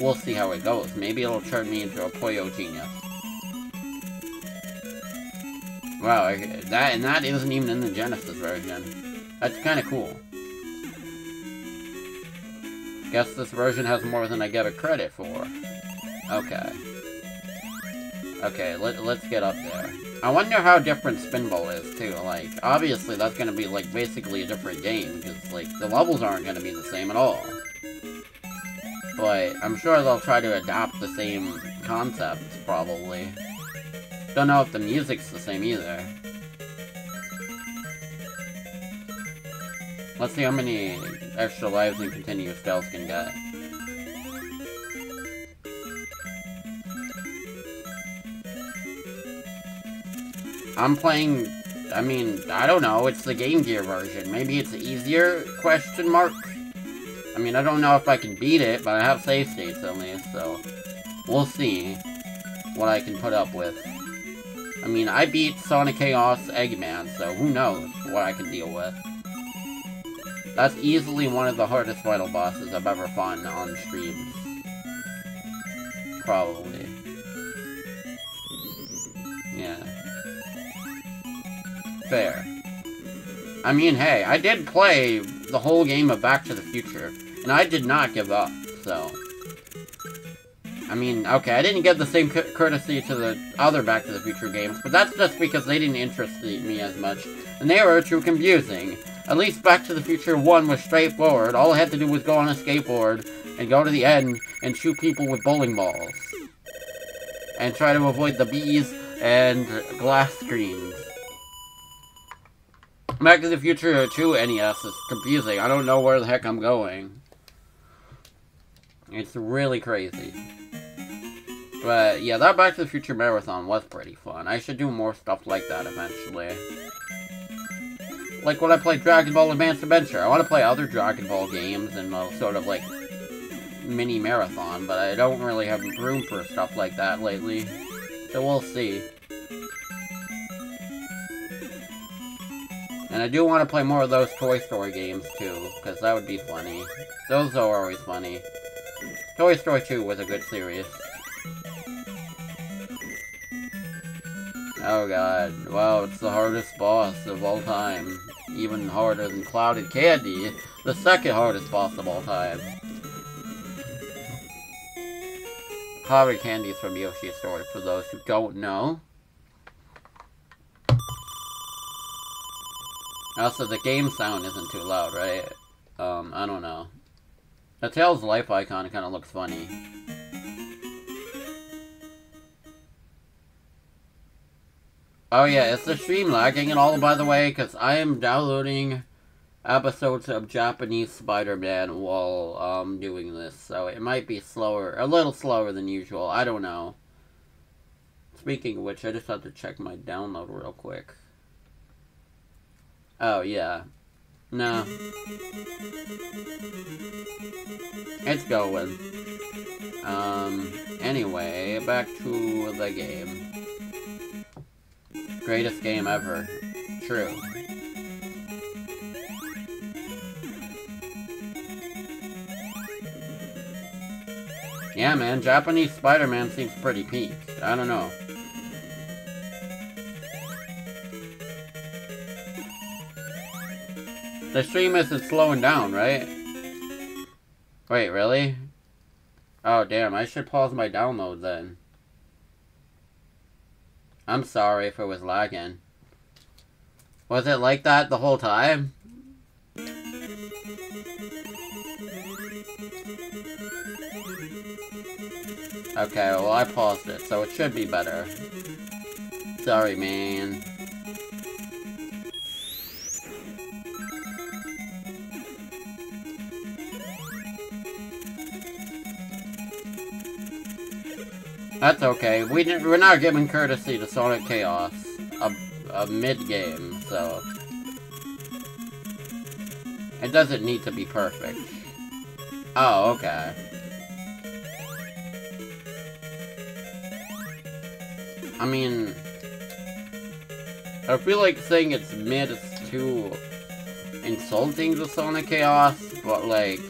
we'll see how it goes. Maybe it'll turn me into a Puyo genius. Wow, that and that isn't even in the Genesis version. That's kind of cool. Guess this version has more than I give it credit for. Okay. Okay, let, let's get up there. I wonder how different Spinball is, too. Like, obviously that's gonna be, like, basically a different game, because, like, the levels aren't gonna be the same at all. But, I'm sure they'll try to adapt the same concepts, probably. Don't know if the music's the same either. Let's see how many extra lives and continuous stealth can get. I'm playing, I mean, I don't know, it's the Game Gear version. Maybe it's easier, question mark? I mean, I don't know if I can beat it, but I have save states at least, so we'll see what I can put up with. I mean, I beat Sonic Chaos Eggman, so who knows what I can deal with. That's easily one of the hardest final bosses I've ever fought on streams. Probably. Yeah. Fair. I mean, hey, I did play the whole game of Back to the Future, and I did not give up, so... I mean, okay, I didn't get the same courtesy to the other Back to the Future games, but that's just because they didn't interest me as much, and they were too confusing. At least Back to the Future 1 was straightforward. All I had to do was go on a skateboard and go to the end and shoot people with bowling balls. And try to avoid the bees and glass screens. Back to the Future 2 NES is confusing. I don't know where the heck I'm going. It's really crazy. But yeah, that Back to the Future Marathon was pretty fun. I should do more stuff like that eventually. Like when I play Dragon Ball Advanced Adventure. I want to play other Dragon Ball games and uh, sort of like mini marathon, but I don't really have room for stuff like that lately. So we'll see. And I do want to play more of those Toy Story games too, because that would be funny. Those are always funny. Toy Story 2 was a good series. Oh god, wow, it's the hardest boss of all time. Even harder than Cloud N. Candy, the second hardest boss of all time. Cloud N. Candy is from Yoshi's Story, for those who don't know. Also, the game sound isn't too loud, right? Um, I don't know. The Tails Life icon kind of looks funny. Oh yeah, is the stream lagging at all, by the way? Because I am downloading episodes of Japanese Spider-Man while um, doing this, so it might be slower, a little slower than usual, I don't know. Speaking of which, I just have to check my download real quick. Oh, yeah. No. It's going. Um, anyway, back to the game. Greatest game ever. True. Yeah, man, Japanese Spider-Man seems pretty peak. I don't know. The stream isn't slowing down, right? Wait, really? Oh, damn, I should pause my download then. I'm sorry if it was lagging. Was it like that the whole time? Okay, well I paused it, so it should be better. Sorry, man. That's okay. We we're not giving courtesy to Sonic Chaos a, a mid-game, so... It doesn't need to be perfect. Oh, okay. I mean, I feel like saying it's mid is too insulting to Sonic Chaos, but like,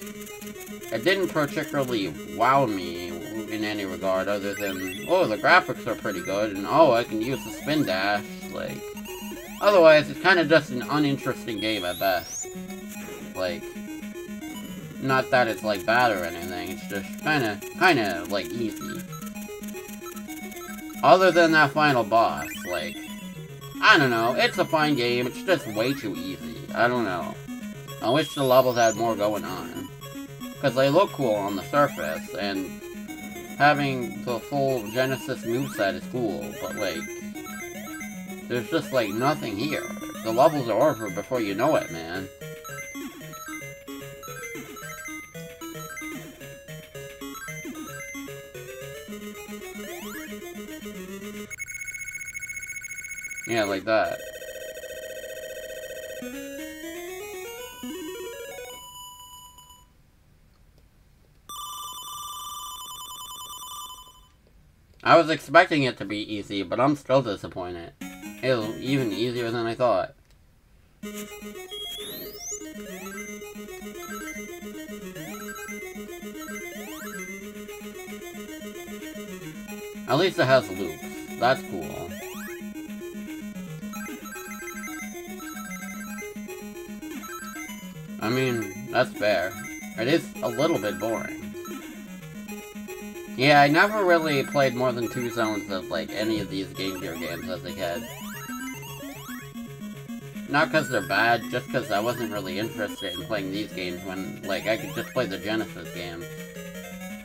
it didn't particularly wow me in any regard other than, oh, the graphics are pretty good, and oh, I can use the spin dash, like, otherwise, it's kind of just an uninteresting game at best. Like, not that it's, like, bad or anything, it's just kind of, kind of, like, easy. Other than that final boss, like, I don't know, it's a fine game, it's just way too easy. I don't know. I wish the levels had more going on. Because they look cool on the surface, and having the full Genesis moveset is cool, but like, there's just like nothing here. The levels are over before you know it, man. Yeah, like that. I was expecting it to be easy, but I'm still disappointed. It was even easier than I thought. At least it has loops. That's cool. I mean, that's fair. It is a little bit boring. Yeah, I never really played more than two zones of, like, any of these Game Gear games as a kid. Not because they're bad, just because I wasn't really interested in playing these games when, like, I could just play the Genesis games.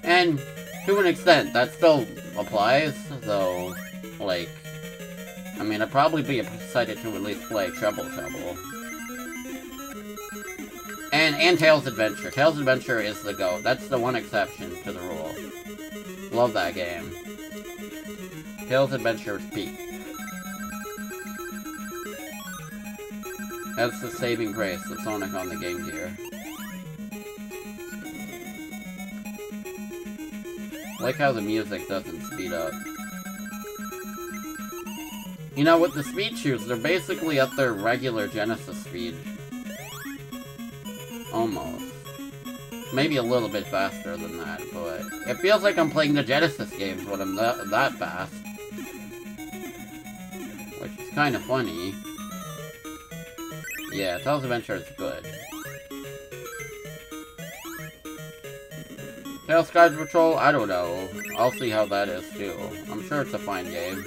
And, to an extent, that still applies, though, like, I mean, I'd probably be excited to at least play Triple Trouble. And, and Tails Adventure. Tails Adventure is the GOAT. That's the one exception to the rule. Love that game. Tails Adventures peak. That's the saving grace of Sonic on the Game Gear. like how the music doesn't speed up. You know, with the speed shoots, they're basically at their regular Genesis speed. Almost. Maybe a little bit faster than that, but it feels like I'm playing the Genesis games when I'm that, that fast. Which is kind of funny. Yeah, Tails Adventure is good. Tails Sky Patrol? I don't know. I'll see how that is, too. I'm sure it's a fine game.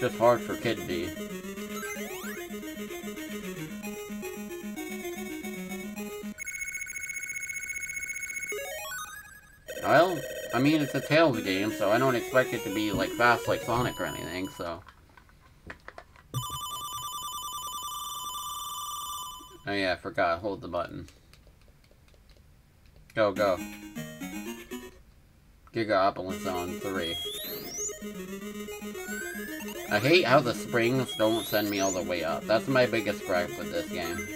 Just hard for Kidney. Well, I mean, it's a Tails game, so I don't expect it to be, like, fast like Sonic or anything, so... Oh yeah, I forgot. Hold the button. Go, go. Gigalopolis Zone 3. I hate how the springs don't send me all the way up. That's my biggest gripe with this game.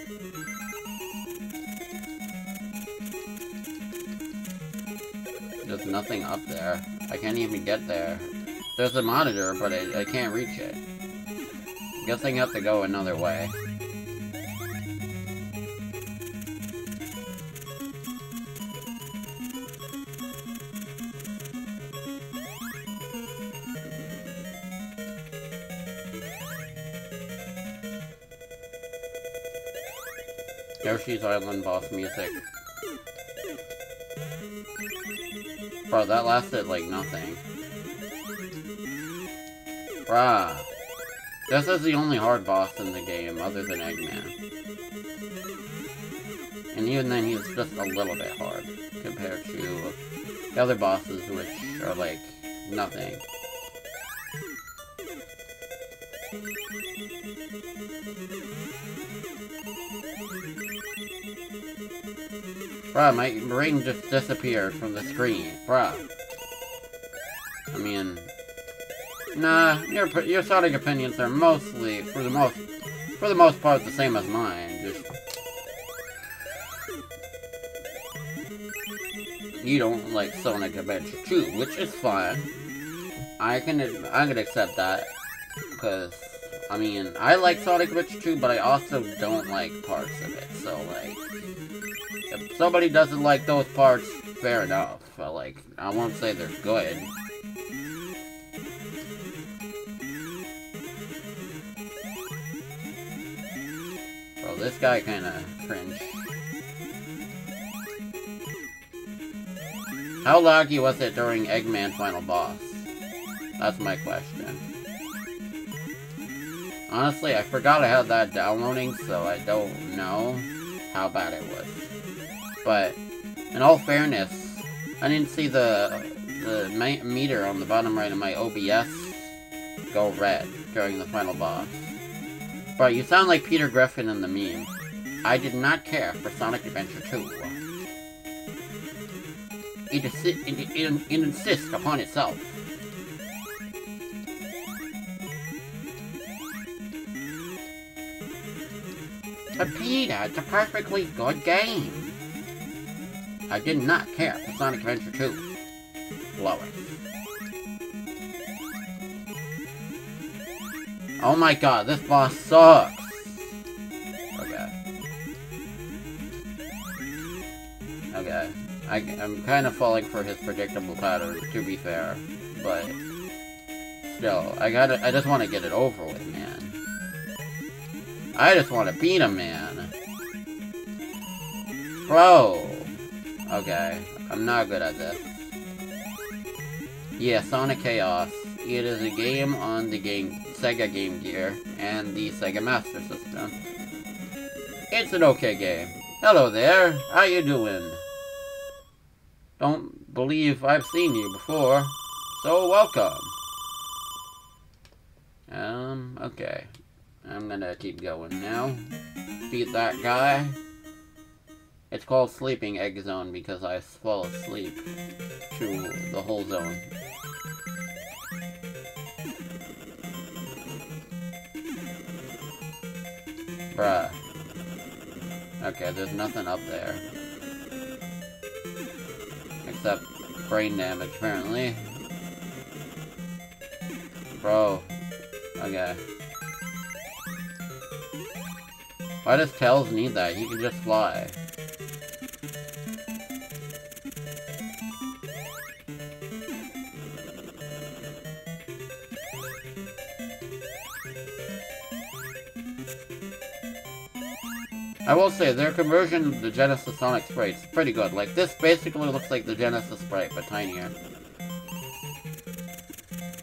There's nothing up there. I can't even get there. There's a monitor, but I, I can't reach it. Guessing I have to go another way. Yoshi's Island boss music. Bro, that lasted like nothing. Bruh. This is the only hard boss in the game, other than Eggman. And even then, he's just a little bit hard, compared to the other bosses, which are like, nothing. Bruh, my brain just disappeared from the screen. Bruh. I mean... Nah, your, your Sonic opinions are mostly, for the most, for the most part, the same as mine. Just... You don't like Sonic Adventure 2, which is fine. I can I can accept that because I mean I like Sonic Adventure 2, but I also don't like parts of it. So like, somebody doesn't like those parts, fair enough. But like, I won't say they're good. Bro, this guy kind of cringe. How laggy was it during Eggman Final Boss? That's my question. Honestly, I forgot I had that downloading, so I don't know how bad it was. But, in all fairness, I didn't see the, the meter on the bottom right of my OBS go red during the final boss. But you sound like Peter Griffin in the meme. I did not care for Sonic Adventure 2. It, it, it, it insists upon itself. But Peter, it's a perfectly good game. I did not care for Sonic Adventure 2. Blow it. Oh my god, this boss sucks! Okay. Okay. I, am kind of falling for his predictable pattern, to be fair. But... Still, I gotta- I just want to get it over with, man. I just want to beat him, man. Bro! Okay, I'm not good at this. Yeah, Sonic Chaos. It is a game on the game Sega Game Gear and the Sega Master System. It's an okay game. Hello there, how you doing? Don't believe I've seen you before, so welcome. Um, okay. I'm gonna keep going now. Beat that guy. It's called Sleeping Egg Zone because I fall asleep to the whole zone. Bruh. Okay, there's nothing up there. Except brain damage, apparently. Bro. Okay. Why does Tails need that? He can just fly. I will say, their conversion of the Genesis Sonic sprite is pretty good. Like, this basically looks like the Genesis sprite, but tinier.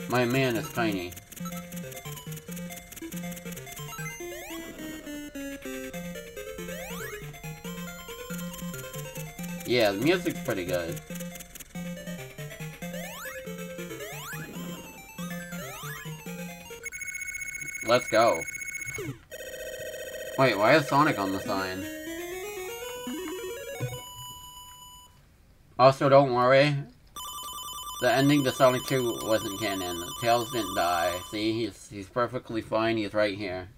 My man is tiny. Yeah, the music's pretty good. Let's go. Wait, why is Sonic on the sign? Also, don't worry. The ending to Sonic 2 wasn't canon. Tails didn't die. See, he's he's perfectly fine. He's right here.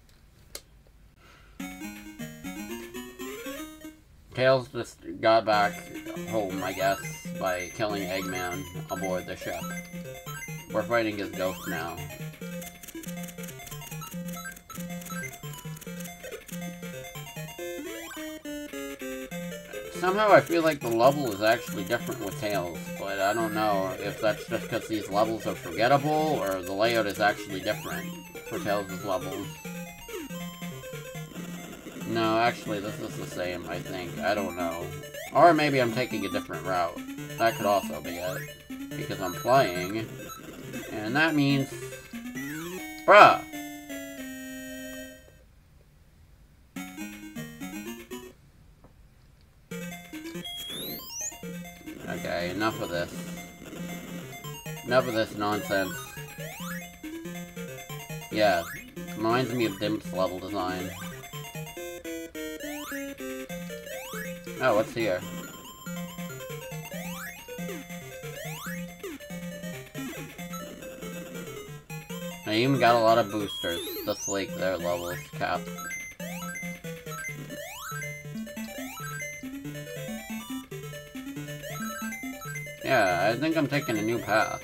Tails just got back home, I guess, by killing Eggman aboard the ship. We're fighting his ghost now. Somehow I feel like the level is actually different with Tails, but I don't know if that's just because these levels are forgettable, or the layout is actually different for Tails' levels. No, actually, this is the same, I think. I don't know. Or maybe I'm taking a different route. That could also be it. Because I'm flying. And that means... Bruh! Enough of this. Enough of this nonsense. Yeah, reminds me of Dimps' level design. Oh, what's here? I even got a lot of boosters, just like their levels cap. Yeah, I think I'm taking a new path.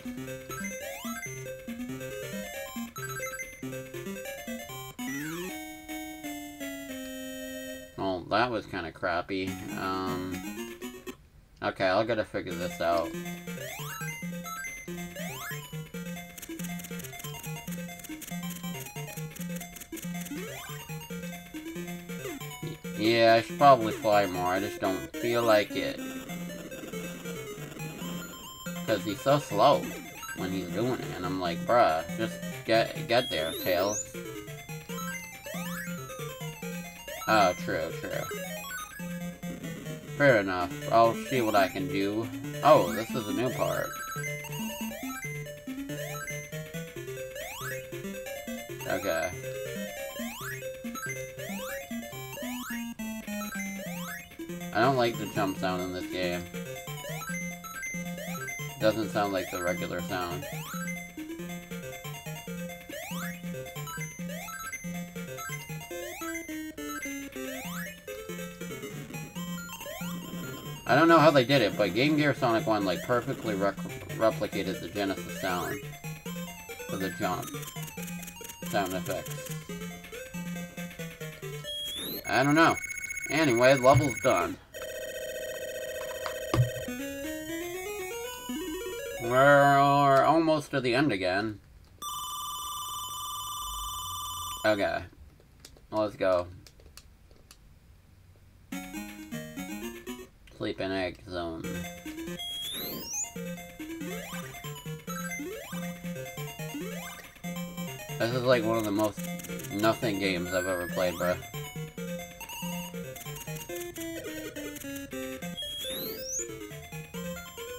Well, that was kind of crappy. Um, okay, I'll gotta figure this out. Yeah, I should probably fly more. I just don't feel like it. Because he's so slow when he's doing it. And I'm like, bruh, just get get there, Tails. Oh, true, true. Fair enough. I'll see what I can do. Oh, this is a new part. Okay. I don't like the jump sound in this game. Doesn't sound like the regular sound. I don't know how they did it, but Game Gear Sonic 1 like perfectly replicated the Genesis sound for the jump sound effects. I don't know. Anyway, level's done. We're almost to the end again. Okay. Let's go. Sleeping Egg Zone. This is like one of the most nothing games I've ever played, bro.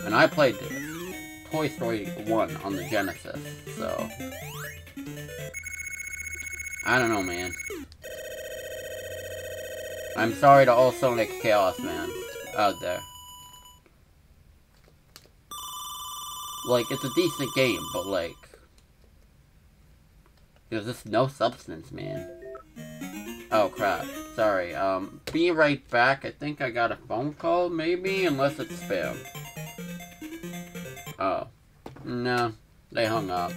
And I played Toy Story 1 on the Genesis, so... I don't know, man. I'm sorry to all Sonic Chaos fans out there. Like, it's a decent game, but like... There's just no substance, man. Oh, crap. Sorry, um, be right back. I think I got a phone call, maybe? Unless it's spam. Oh. No. They hung up.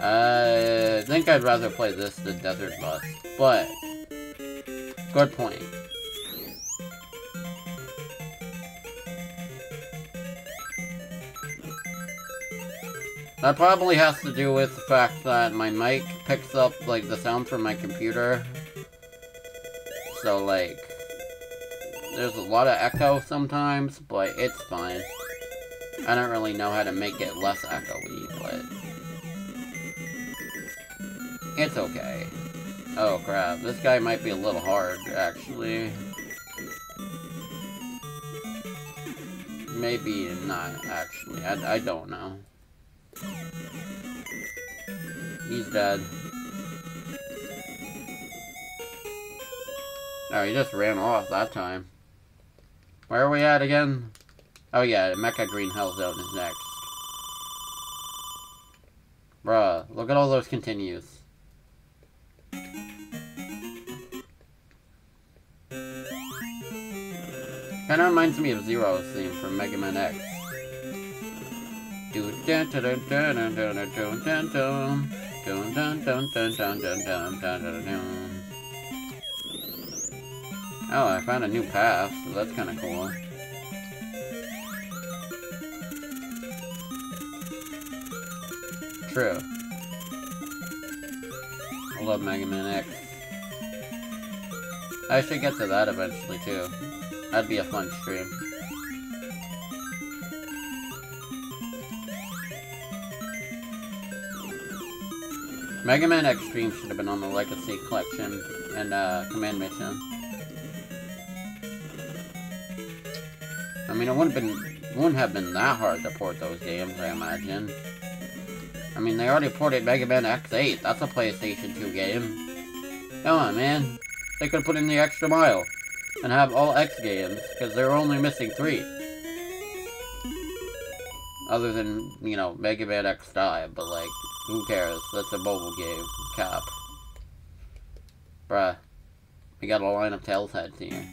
Uh, I think I'd rather play this than Desert Bus. But, good point. That probably has to do with the fact that my mic picks up, like, the sound from my computer. So, like, there's a lot of echo sometimes, but it's fine. I don't really know how to make it less echoey, but... It's okay. Oh crap, this guy might be a little hard, actually. Maybe not, actually. I, I don't know. He's dead. Oh, he just ran off that time. Where are we at again? Oh yeah, Mecha Green Hill Zone is next. Bruh, look at all those continues. Kinda reminds me of Zero's theme from Mega Man X. Oh, I found a new path, so that's kind of cool. True. I love Mega Man X. I should get to that eventually, too. That'd be a fun stream. Mega Man Xtreme should have been on the Legacy Collection and uh, Command Mission. Mean, it wouldn't have been wouldn't have been that hard to port those games, I imagine. I mean, they already ported Mega Man X8. That's a PlayStation 2 game. Come on, man. They could put in the extra mile and have all X games, because they're only missing three. Other than, you know, Mega Man X DiVE, but like, who cares? That's a mobile game. Cap. Bruh. We got a line of Tails heads here.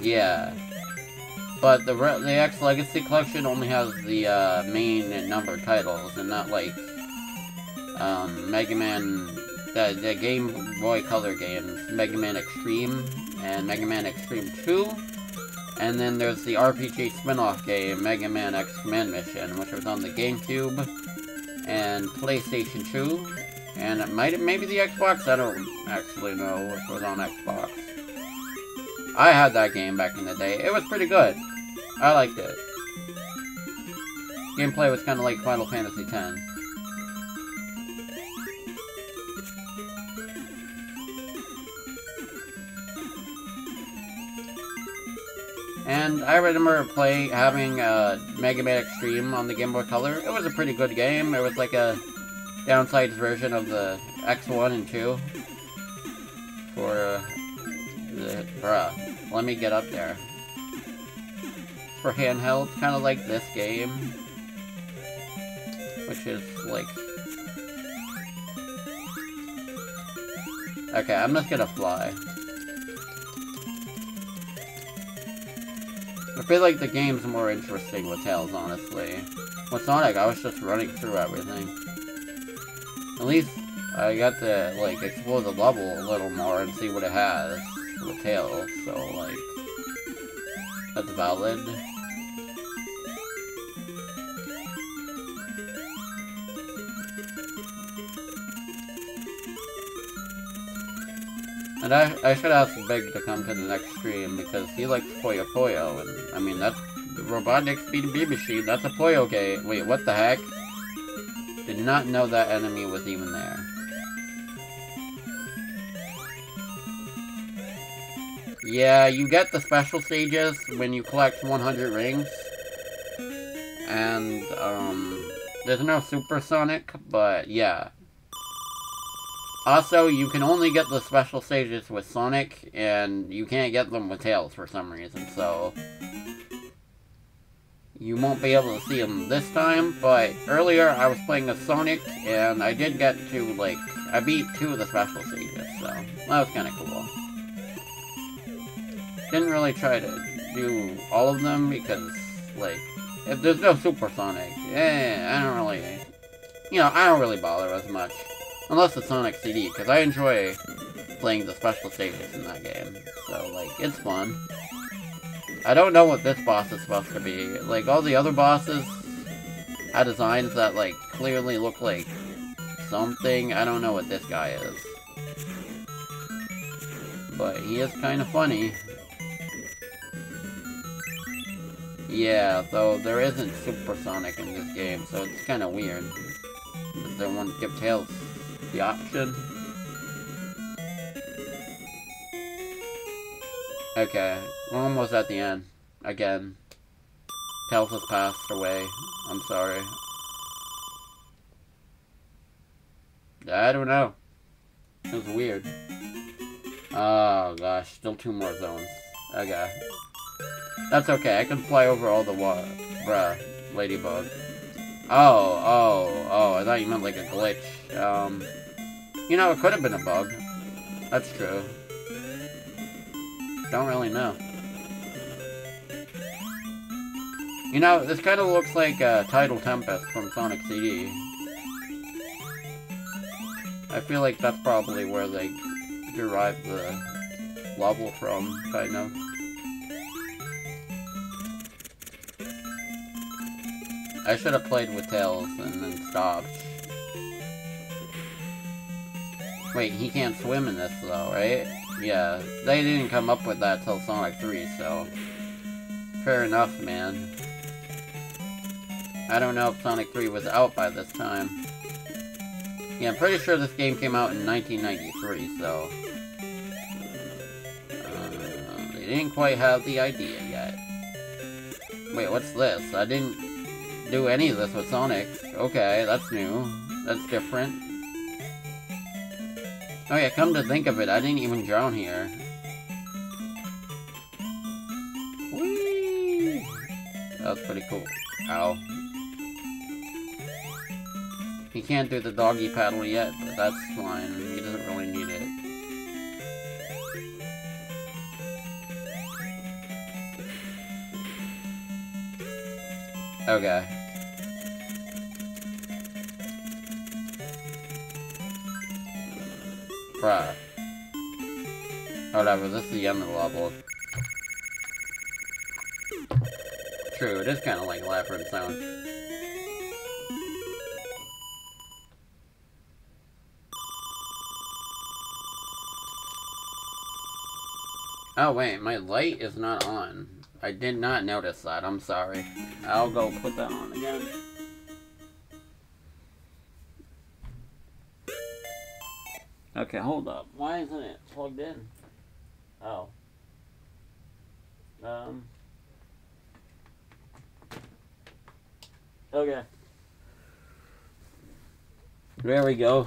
Yeah. But the the X Legacy Collection only has the uh, main number titles, and not like um, Mega Man, the, the Game Boy Color games, Mega Man Xtreme and Mega Man Xtreme 2. And then there's the RPG spin-off game, Mega Man X Command Mission, which was on the GameCube and PlayStation 2. And it might maybe the Xbox, I don't actually know if it was on Xbox. I had that game back in the day. It was pretty good. I liked it. Gameplay was kind of like Final Fantasy X. And I remember playing, having uh, Mega Man Xtreme on the Game Boy Color. It was a pretty good game. It was like a downsized version of the X1 and 2. For uh, the, bruh, let me get up there. For handheld, kind of like this game. Which is like... Okay, I'm just gonna fly. I feel like the game's more interesting with Tails, honestly. With Sonic, I was just running through everything. At least, I got to, like, explore the level a little more and see what it has with Tails, so, like, that's valid. And I, I should ask Big to come to the next stream because he likes Puyo Puyo, and I mean, that's the Robotnik Mean Bean machine, that's a Puyo game. Wait, what the heck? Did not know that enemy was even there. Yeah, you get the special stages when you collect 100 rings. And, um, there's no Super Sonic, but yeah. Also, you can only get the special stages with Sonic, and you can't get them with Tails for some reason, so... You won't be able to see them this time, but earlier I was playing as Sonic, and I did get to, like, I beat two of the special stages, so that was kind of cool. Didn't really try to do all of them, because, like, if there's no Super Sonic, eh, I don't really, you know, I don't really bother as much. Unless it's Sonic CD, because I enjoy playing the special stages in that game. So, like, it's fun. I don't know what this boss is supposed to be. Like, all the other bosses had designs that, like, clearly look like something. I don't know what this guy is. But he is kind of funny. Yeah, though there isn't Super Sonic in this game, so it's kind of weird. They won't give Tails the option. Okay, we're almost at the end. Again. Tails has passed away. I'm sorry. I don't know. It was weird. Oh gosh, still two more zones. Okay. That's okay, I can fly over all the water. Bruh, ladybug. Oh, oh, oh, I thought you meant like a glitch. Um, you know, it could have been a bug. That's true. Don't really know. You know, this kind of looks like uh, Tidal Tempest from Sonic CD. I feel like that's probably where they derived the level from, kind of. I should have played with Tails and then stopped. Wait, he can't swim in this though, right? Yeah, they didn't come up with that till Sonic 3, so... Fair enough, man. I don't know if Sonic 3 was out by this time. Yeah, I'm pretty sure this game came out in 1993, so... Uh, they didn't quite have the idea yet. Wait, what's this? I didn't do any of this with Sonic. Okay, that's new. That's different. Oh yeah, come to think of it, I didn't even drown here. That's That was pretty cool. Ow. He can't do the doggy paddle yet, but that's fine. He doesn't really need it. Okay. Bruh. Whatever, this is the end of the level. True, it is kind of like Labyrinth Zone. Oh wait, my light is not on. I did not notice that, I'm sorry. I'll go put that on again. Okay, hold up. Why isn't it plugged in? Oh. Um. Okay. There we go.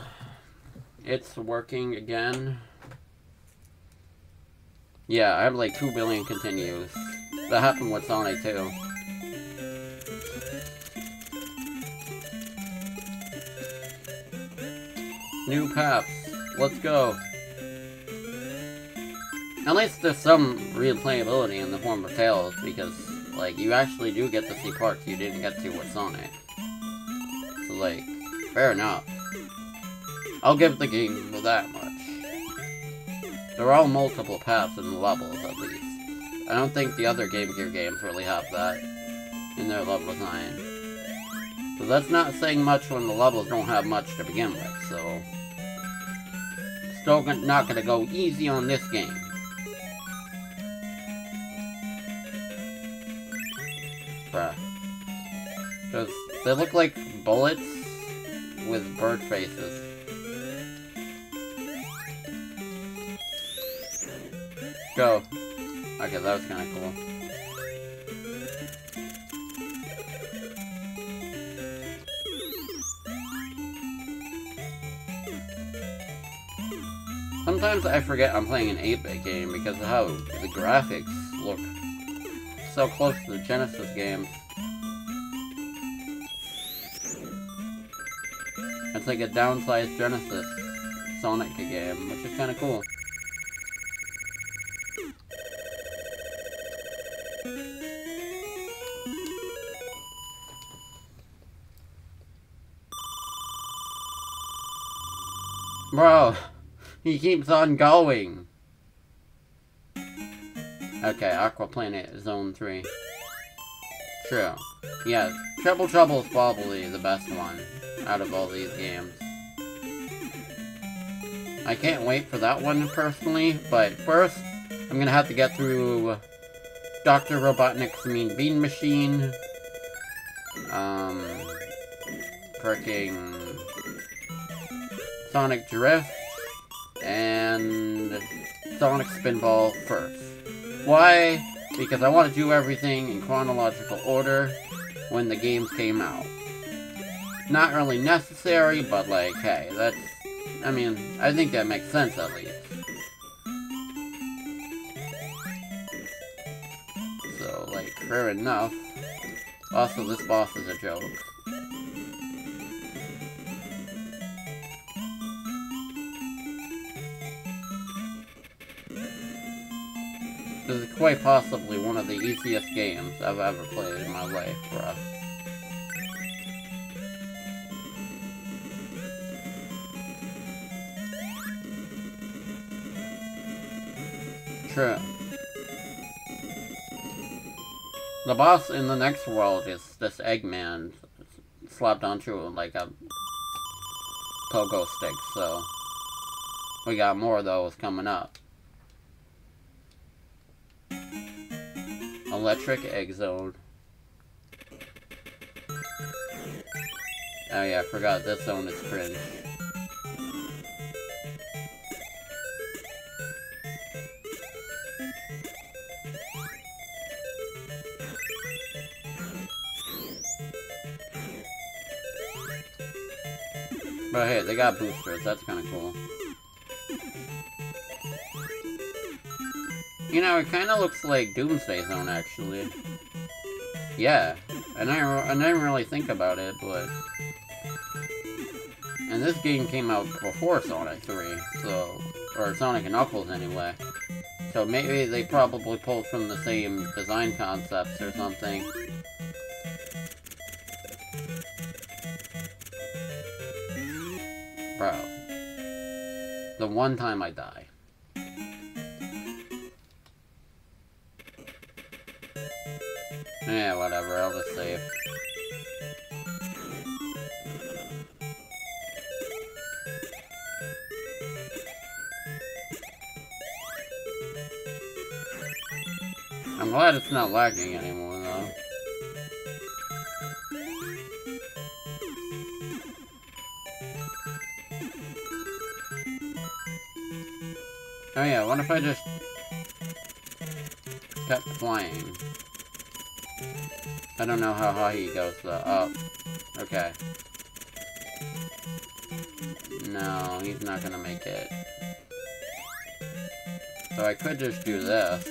It's working again. Yeah, I have like 2 billion continues. That happened with Sonic too. New paths. Let's go. At least there's some replayability in the form of Tails, because, like, you actually do get to see parts you didn't get to with Sonic. So, like, fair enough. I'll give the game that much. There are all multiple paths in the levels, at least. I don't think the other Game Gear games really have that in their level design. So that's not saying much when the levels don't have much to begin with, so... Still not gonna go easy on this game. Bruh. They look like bullets with bird faces. Go. Okay, that was kind of cool. Sometimes I forget I'm playing an 8-bit game because of how the graphics look so close to the Genesis games. It's like a downsized Genesis Sonic game, which is kind of cool. Bro, he keeps on going. Okay, Aqua Planet Zone 3. True. Triple Trouble is probably the best one out of all these games. I can't wait for that one personally, but first, I'm gonna have to get through Dr. Robotnik's Mean Bean Machine. Um, freaking Sonic Drift, and Sonic Spinball first. Why? Because I want to do everything in chronological order when the games came out. Not really necessary, but like, hey, that's... I mean, I think that makes sense at least. So, like, fair enough. Also, this boss is a joke. Is quite possibly one of the easiest games I've ever played in my life, bruh. True. The boss in the next world is this Eggman slapped onto like a pogo stick, so we got more of those coming up. Electric Egg Zone. Oh yeah, I forgot this zone is cringe. But hey, they got boosters, that's kinda cool. You know, it kind of looks like Doomsday Zone, actually. Yeah, and I, I didn't really think about it, but... And this game came out before Sonic 3, so... Or Sonic and Knuckles, anyway. So maybe they probably pulled from the same design concepts or something. Bro. The one time I died. Yeah, whatever, I'll just save. I'm glad it's not lagging anymore, though. Oh yeah, what if I just kept flying? I don't know how high he goes though. Oh, okay. No, he's not gonna make it. So I could just do this.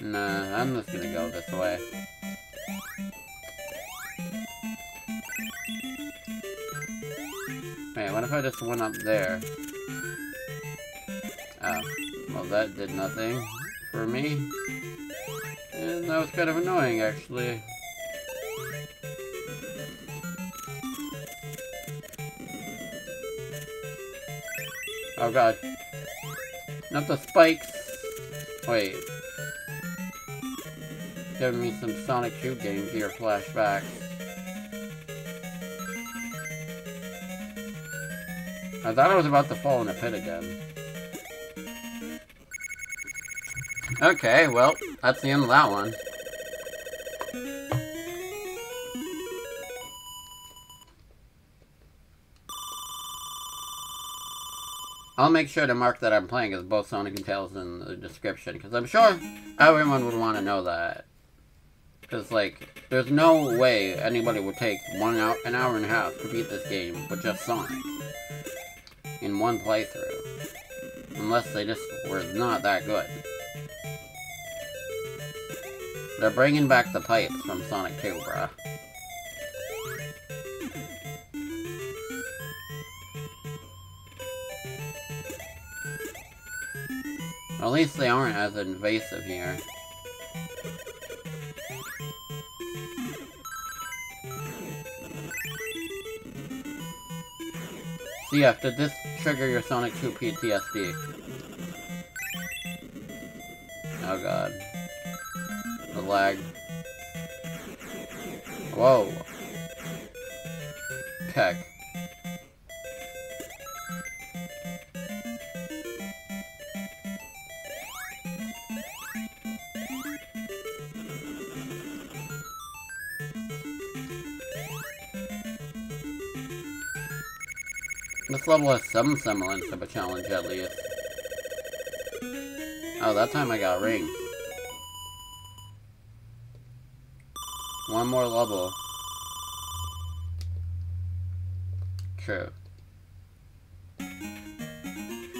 Nah, I'm just gonna go this way. Wait, what if I just went up there? Oh, well that did nothing for me. And that was kind of annoying, actually. Oh god. Not the spikes! Wait. Giving me some Sonic 2 Game Gear flashbacks. I thought I was about to fall in a pit again. Okay, well, that's the end of that one. I'll make sure to mark that I'm playing as both Sonic and Tails in the description, because I'm sure everyone would want to know that. Because, like, there's no way anybody would take one hour, an hour and a half to beat this game with just Sonic. In one playthrough. Unless they just were not that good. They're bringing back the pipes from Sonic 2, bruh. At least they aren't as invasive here. See, after this trigger your Sonic 2 PTSD. Oh god. Lag. Whoa. Heck. This level has some semblance of a challenge at least. Oh, that time I got a ring. One more level. True.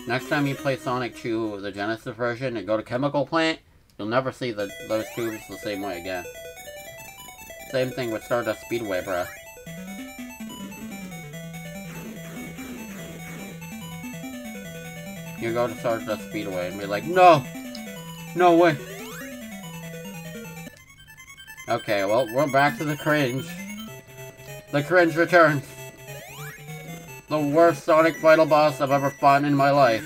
Next time you play Sonic 2, the Genesis version, and go to Chemical Plant, you'll never see the, those tubes the same way again. Same thing with Stardust Speedway, bruh. You go to Stardust Speedway and be like, No! No way! Okay, well, we're back to the cringe. The cringe returns. The worst Sonic final boss I've ever fought in my life.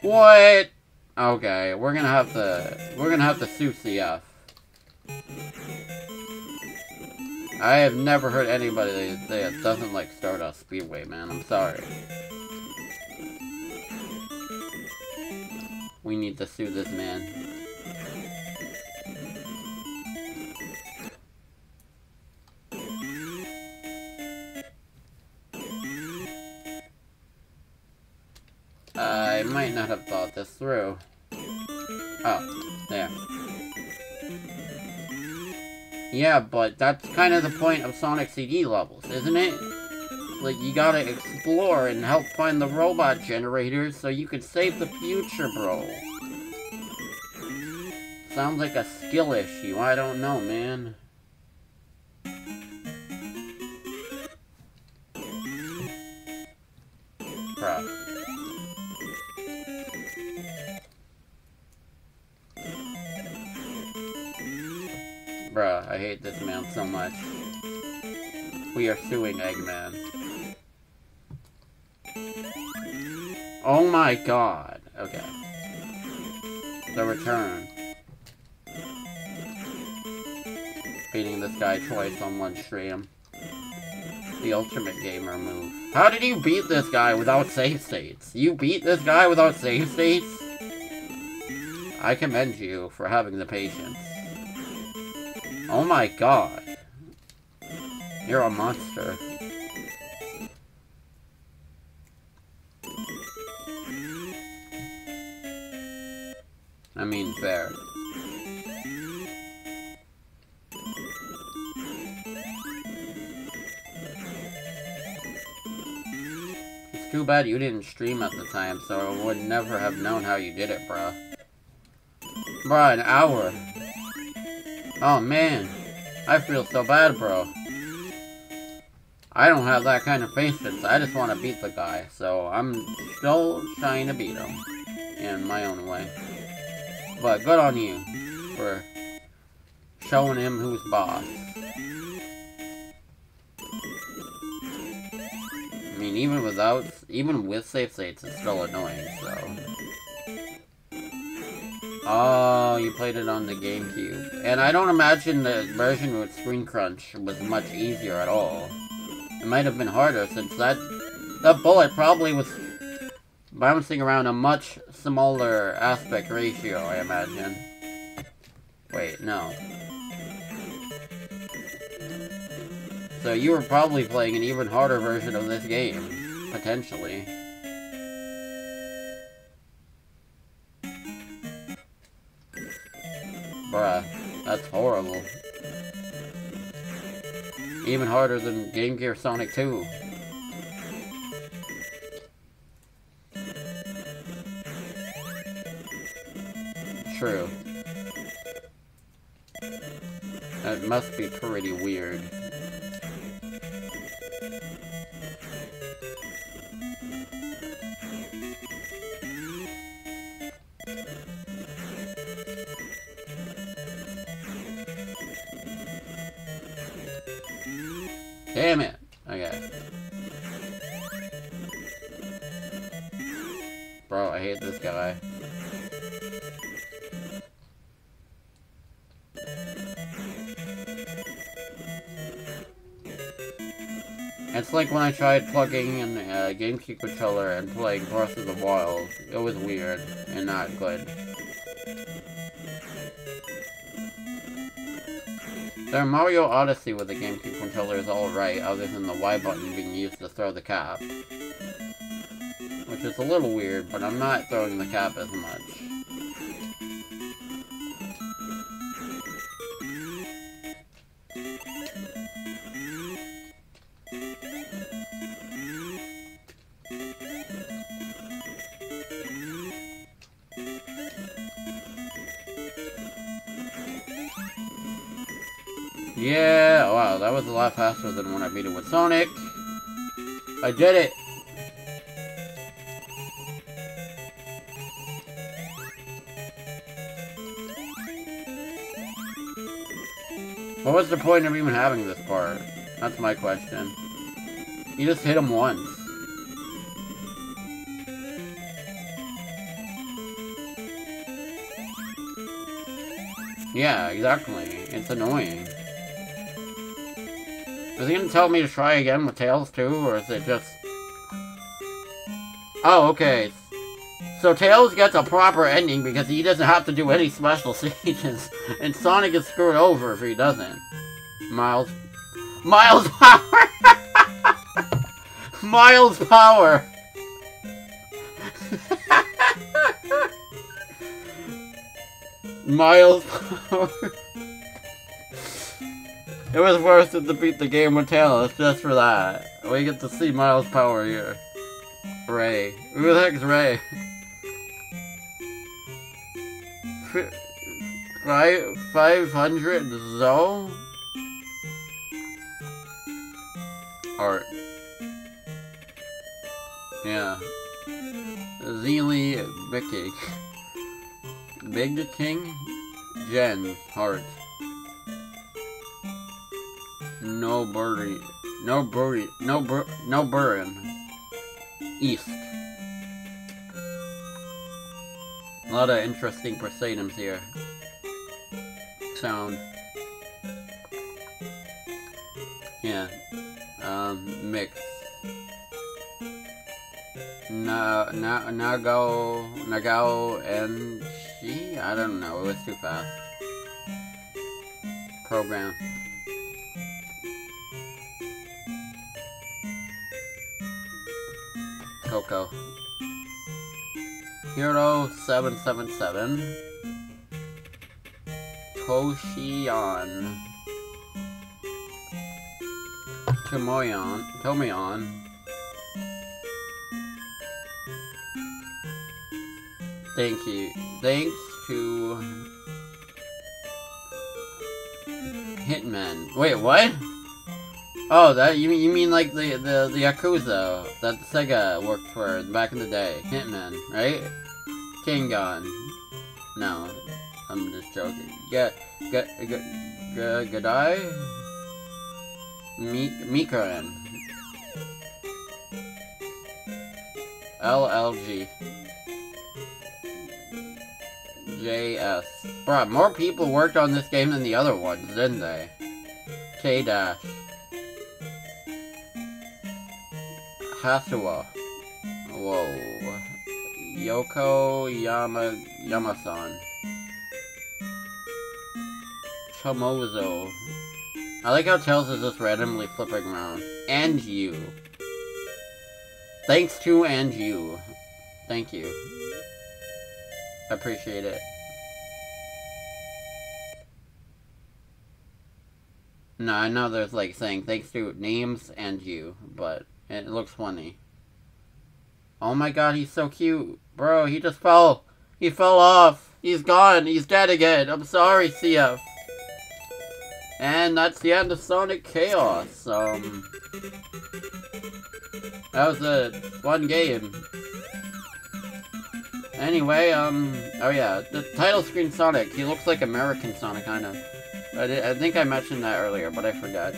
What? Okay, we're gonna have to, we're gonna have to sue CF. I have never heard anybody say it doesn't like Stardust Speedway, man. I'm sorry. We need to sue this man. I might not have thought this through. Oh, there. Yeah, but that's kind of the point of Sonic CD levels, isn't it? like, you gotta explore and help find the robot generators so you can save the future, bro. Sounds like a skill issue. I don't know, man. Crap. Bruh, I hate this man so much. We are suing Eggman. Oh my god. Okay. The return. Beating this guy twice on one stream. The ultimate gamer move. How did you beat this guy without save states? You beat this guy without save states? I commend you for having the patience. Oh my god. You're a monster. Too bad you didn't stream at the time, so I would never have known how you did it, bruh. Bruh, an hour. Oh, man. I feel so bad, bro. I don't have that kind of patience. I just want to beat the guy, so I'm still trying to beat him in my own way. But good on you for showing him who's boss. Mean, even without, even with save states, it's still annoying, so... Oh, you played it on the GameCube. And I don't imagine the version with Screen Crunch was much easier at all. It might have been harder since that that bullet probably was bouncing around a much smaller aspect ratio, I imagine. Wait, no. So you were probably playing an even harder version of this game, potentially. Bruh, that's horrible. Even harder than Game Gear Sonic 2. True. That must be pretty weird. Damn it! Okay. Bro, I hate this guy. Like when I tried plugging in a GameCube controller and playing Breath of the Wild. It was weird and not good. The Mario Odyssey with the GameCube controller is alright, other than the Y button being used to throw the cap. Which is a little weird, but I'm not throwing the cap as much. Faster than when I beat it with Sonic. I did it! What was the point of even having this part? That's my question. You just hit him once. Yeah, exactly. It's annoying. Is he gonna tell me to try again with Tails too, or is it just... Oh, okay. So Tails gets a proper ending because he doesn't have to do any special [LAUGHS] stages, and Sonic is screwed over if he doesn't. Miles... Miles Power! [LAUGHS] Miles Power! [LAUGHS] Miles Power. It was worth it to beat the game with Tails just for that. We get to see Miles Power here. Ray. Who the heck's Ray? [LAUGHS] Five, 500 Zo? Art. Yeah. Zeely Mickey. Big King Jen Heart. No birdie. No birdie. No bur no burn. East. A lot of interesting Poseidons here. Sound. Yeah. Um, mix. Na, na, Nago, Nagao, and she? I don't know, it was too fast. Program. Coco. Hero 777. Toshion. Tomoyon. Tomoyon. Thank you. Thanks to Hitman. Wait, what? Oh, that you mean you mean like the the the Yakuza that Sega worked for back in the day? Hitman, right? Kingon. No, I'm just joking. Get get get get Gadai. Mi Mikaran. LLG. JS. Bruh, more people worked on this game than the other ones, didn't they? K-Dash. Hasuwa. Whoa. Yoko Yama Yamasan. Chomozo. I like how Tails is just randomly flipping around. And you. Thanks to and you. Thank you. I appreciate it. No, I know there's like saying thanks to names and you, but it looks funny. Oh my god, he's so cute. Bro, he just fell. He fell off. He's gone. He's dead again. I'm sorry, CF. And that's the end of Sonic Chaos. Um, that was a fun game. Anyway, um, oh yeah, the title screen Sonic. He looks like American Sonic, kind of. I, I think I mentioned that earlier, but I forgot.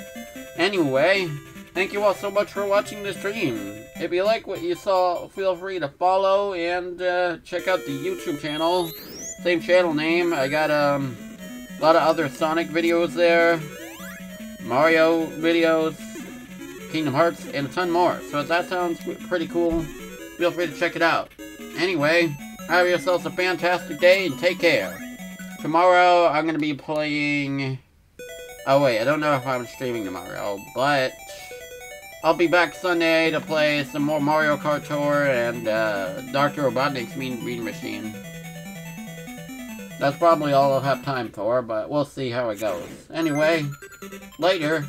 Anyway, thank you all so much for watching the stream. If you like what you saw, feel free to follow and uh, check out the YouTube channel. Same channel name. I got um, a lot of other Sonic videos there. Mario videos. Kingdom Hearts, and a ton more. So if that sounds pretty cool, feel free to check it out. Anyway, have yourselves a fantastic day and take care. Tomorrow, I'm going to be playing... Oh, wait, I don't know if I'm streaming tomorrow, but... I'll be back Sunday to play some more Mario Kart Tour and uh, Dr. Robotnik's Mean Bean Machine. That's probably all I'll have time for, but we'll see how it goes. Anyway, later.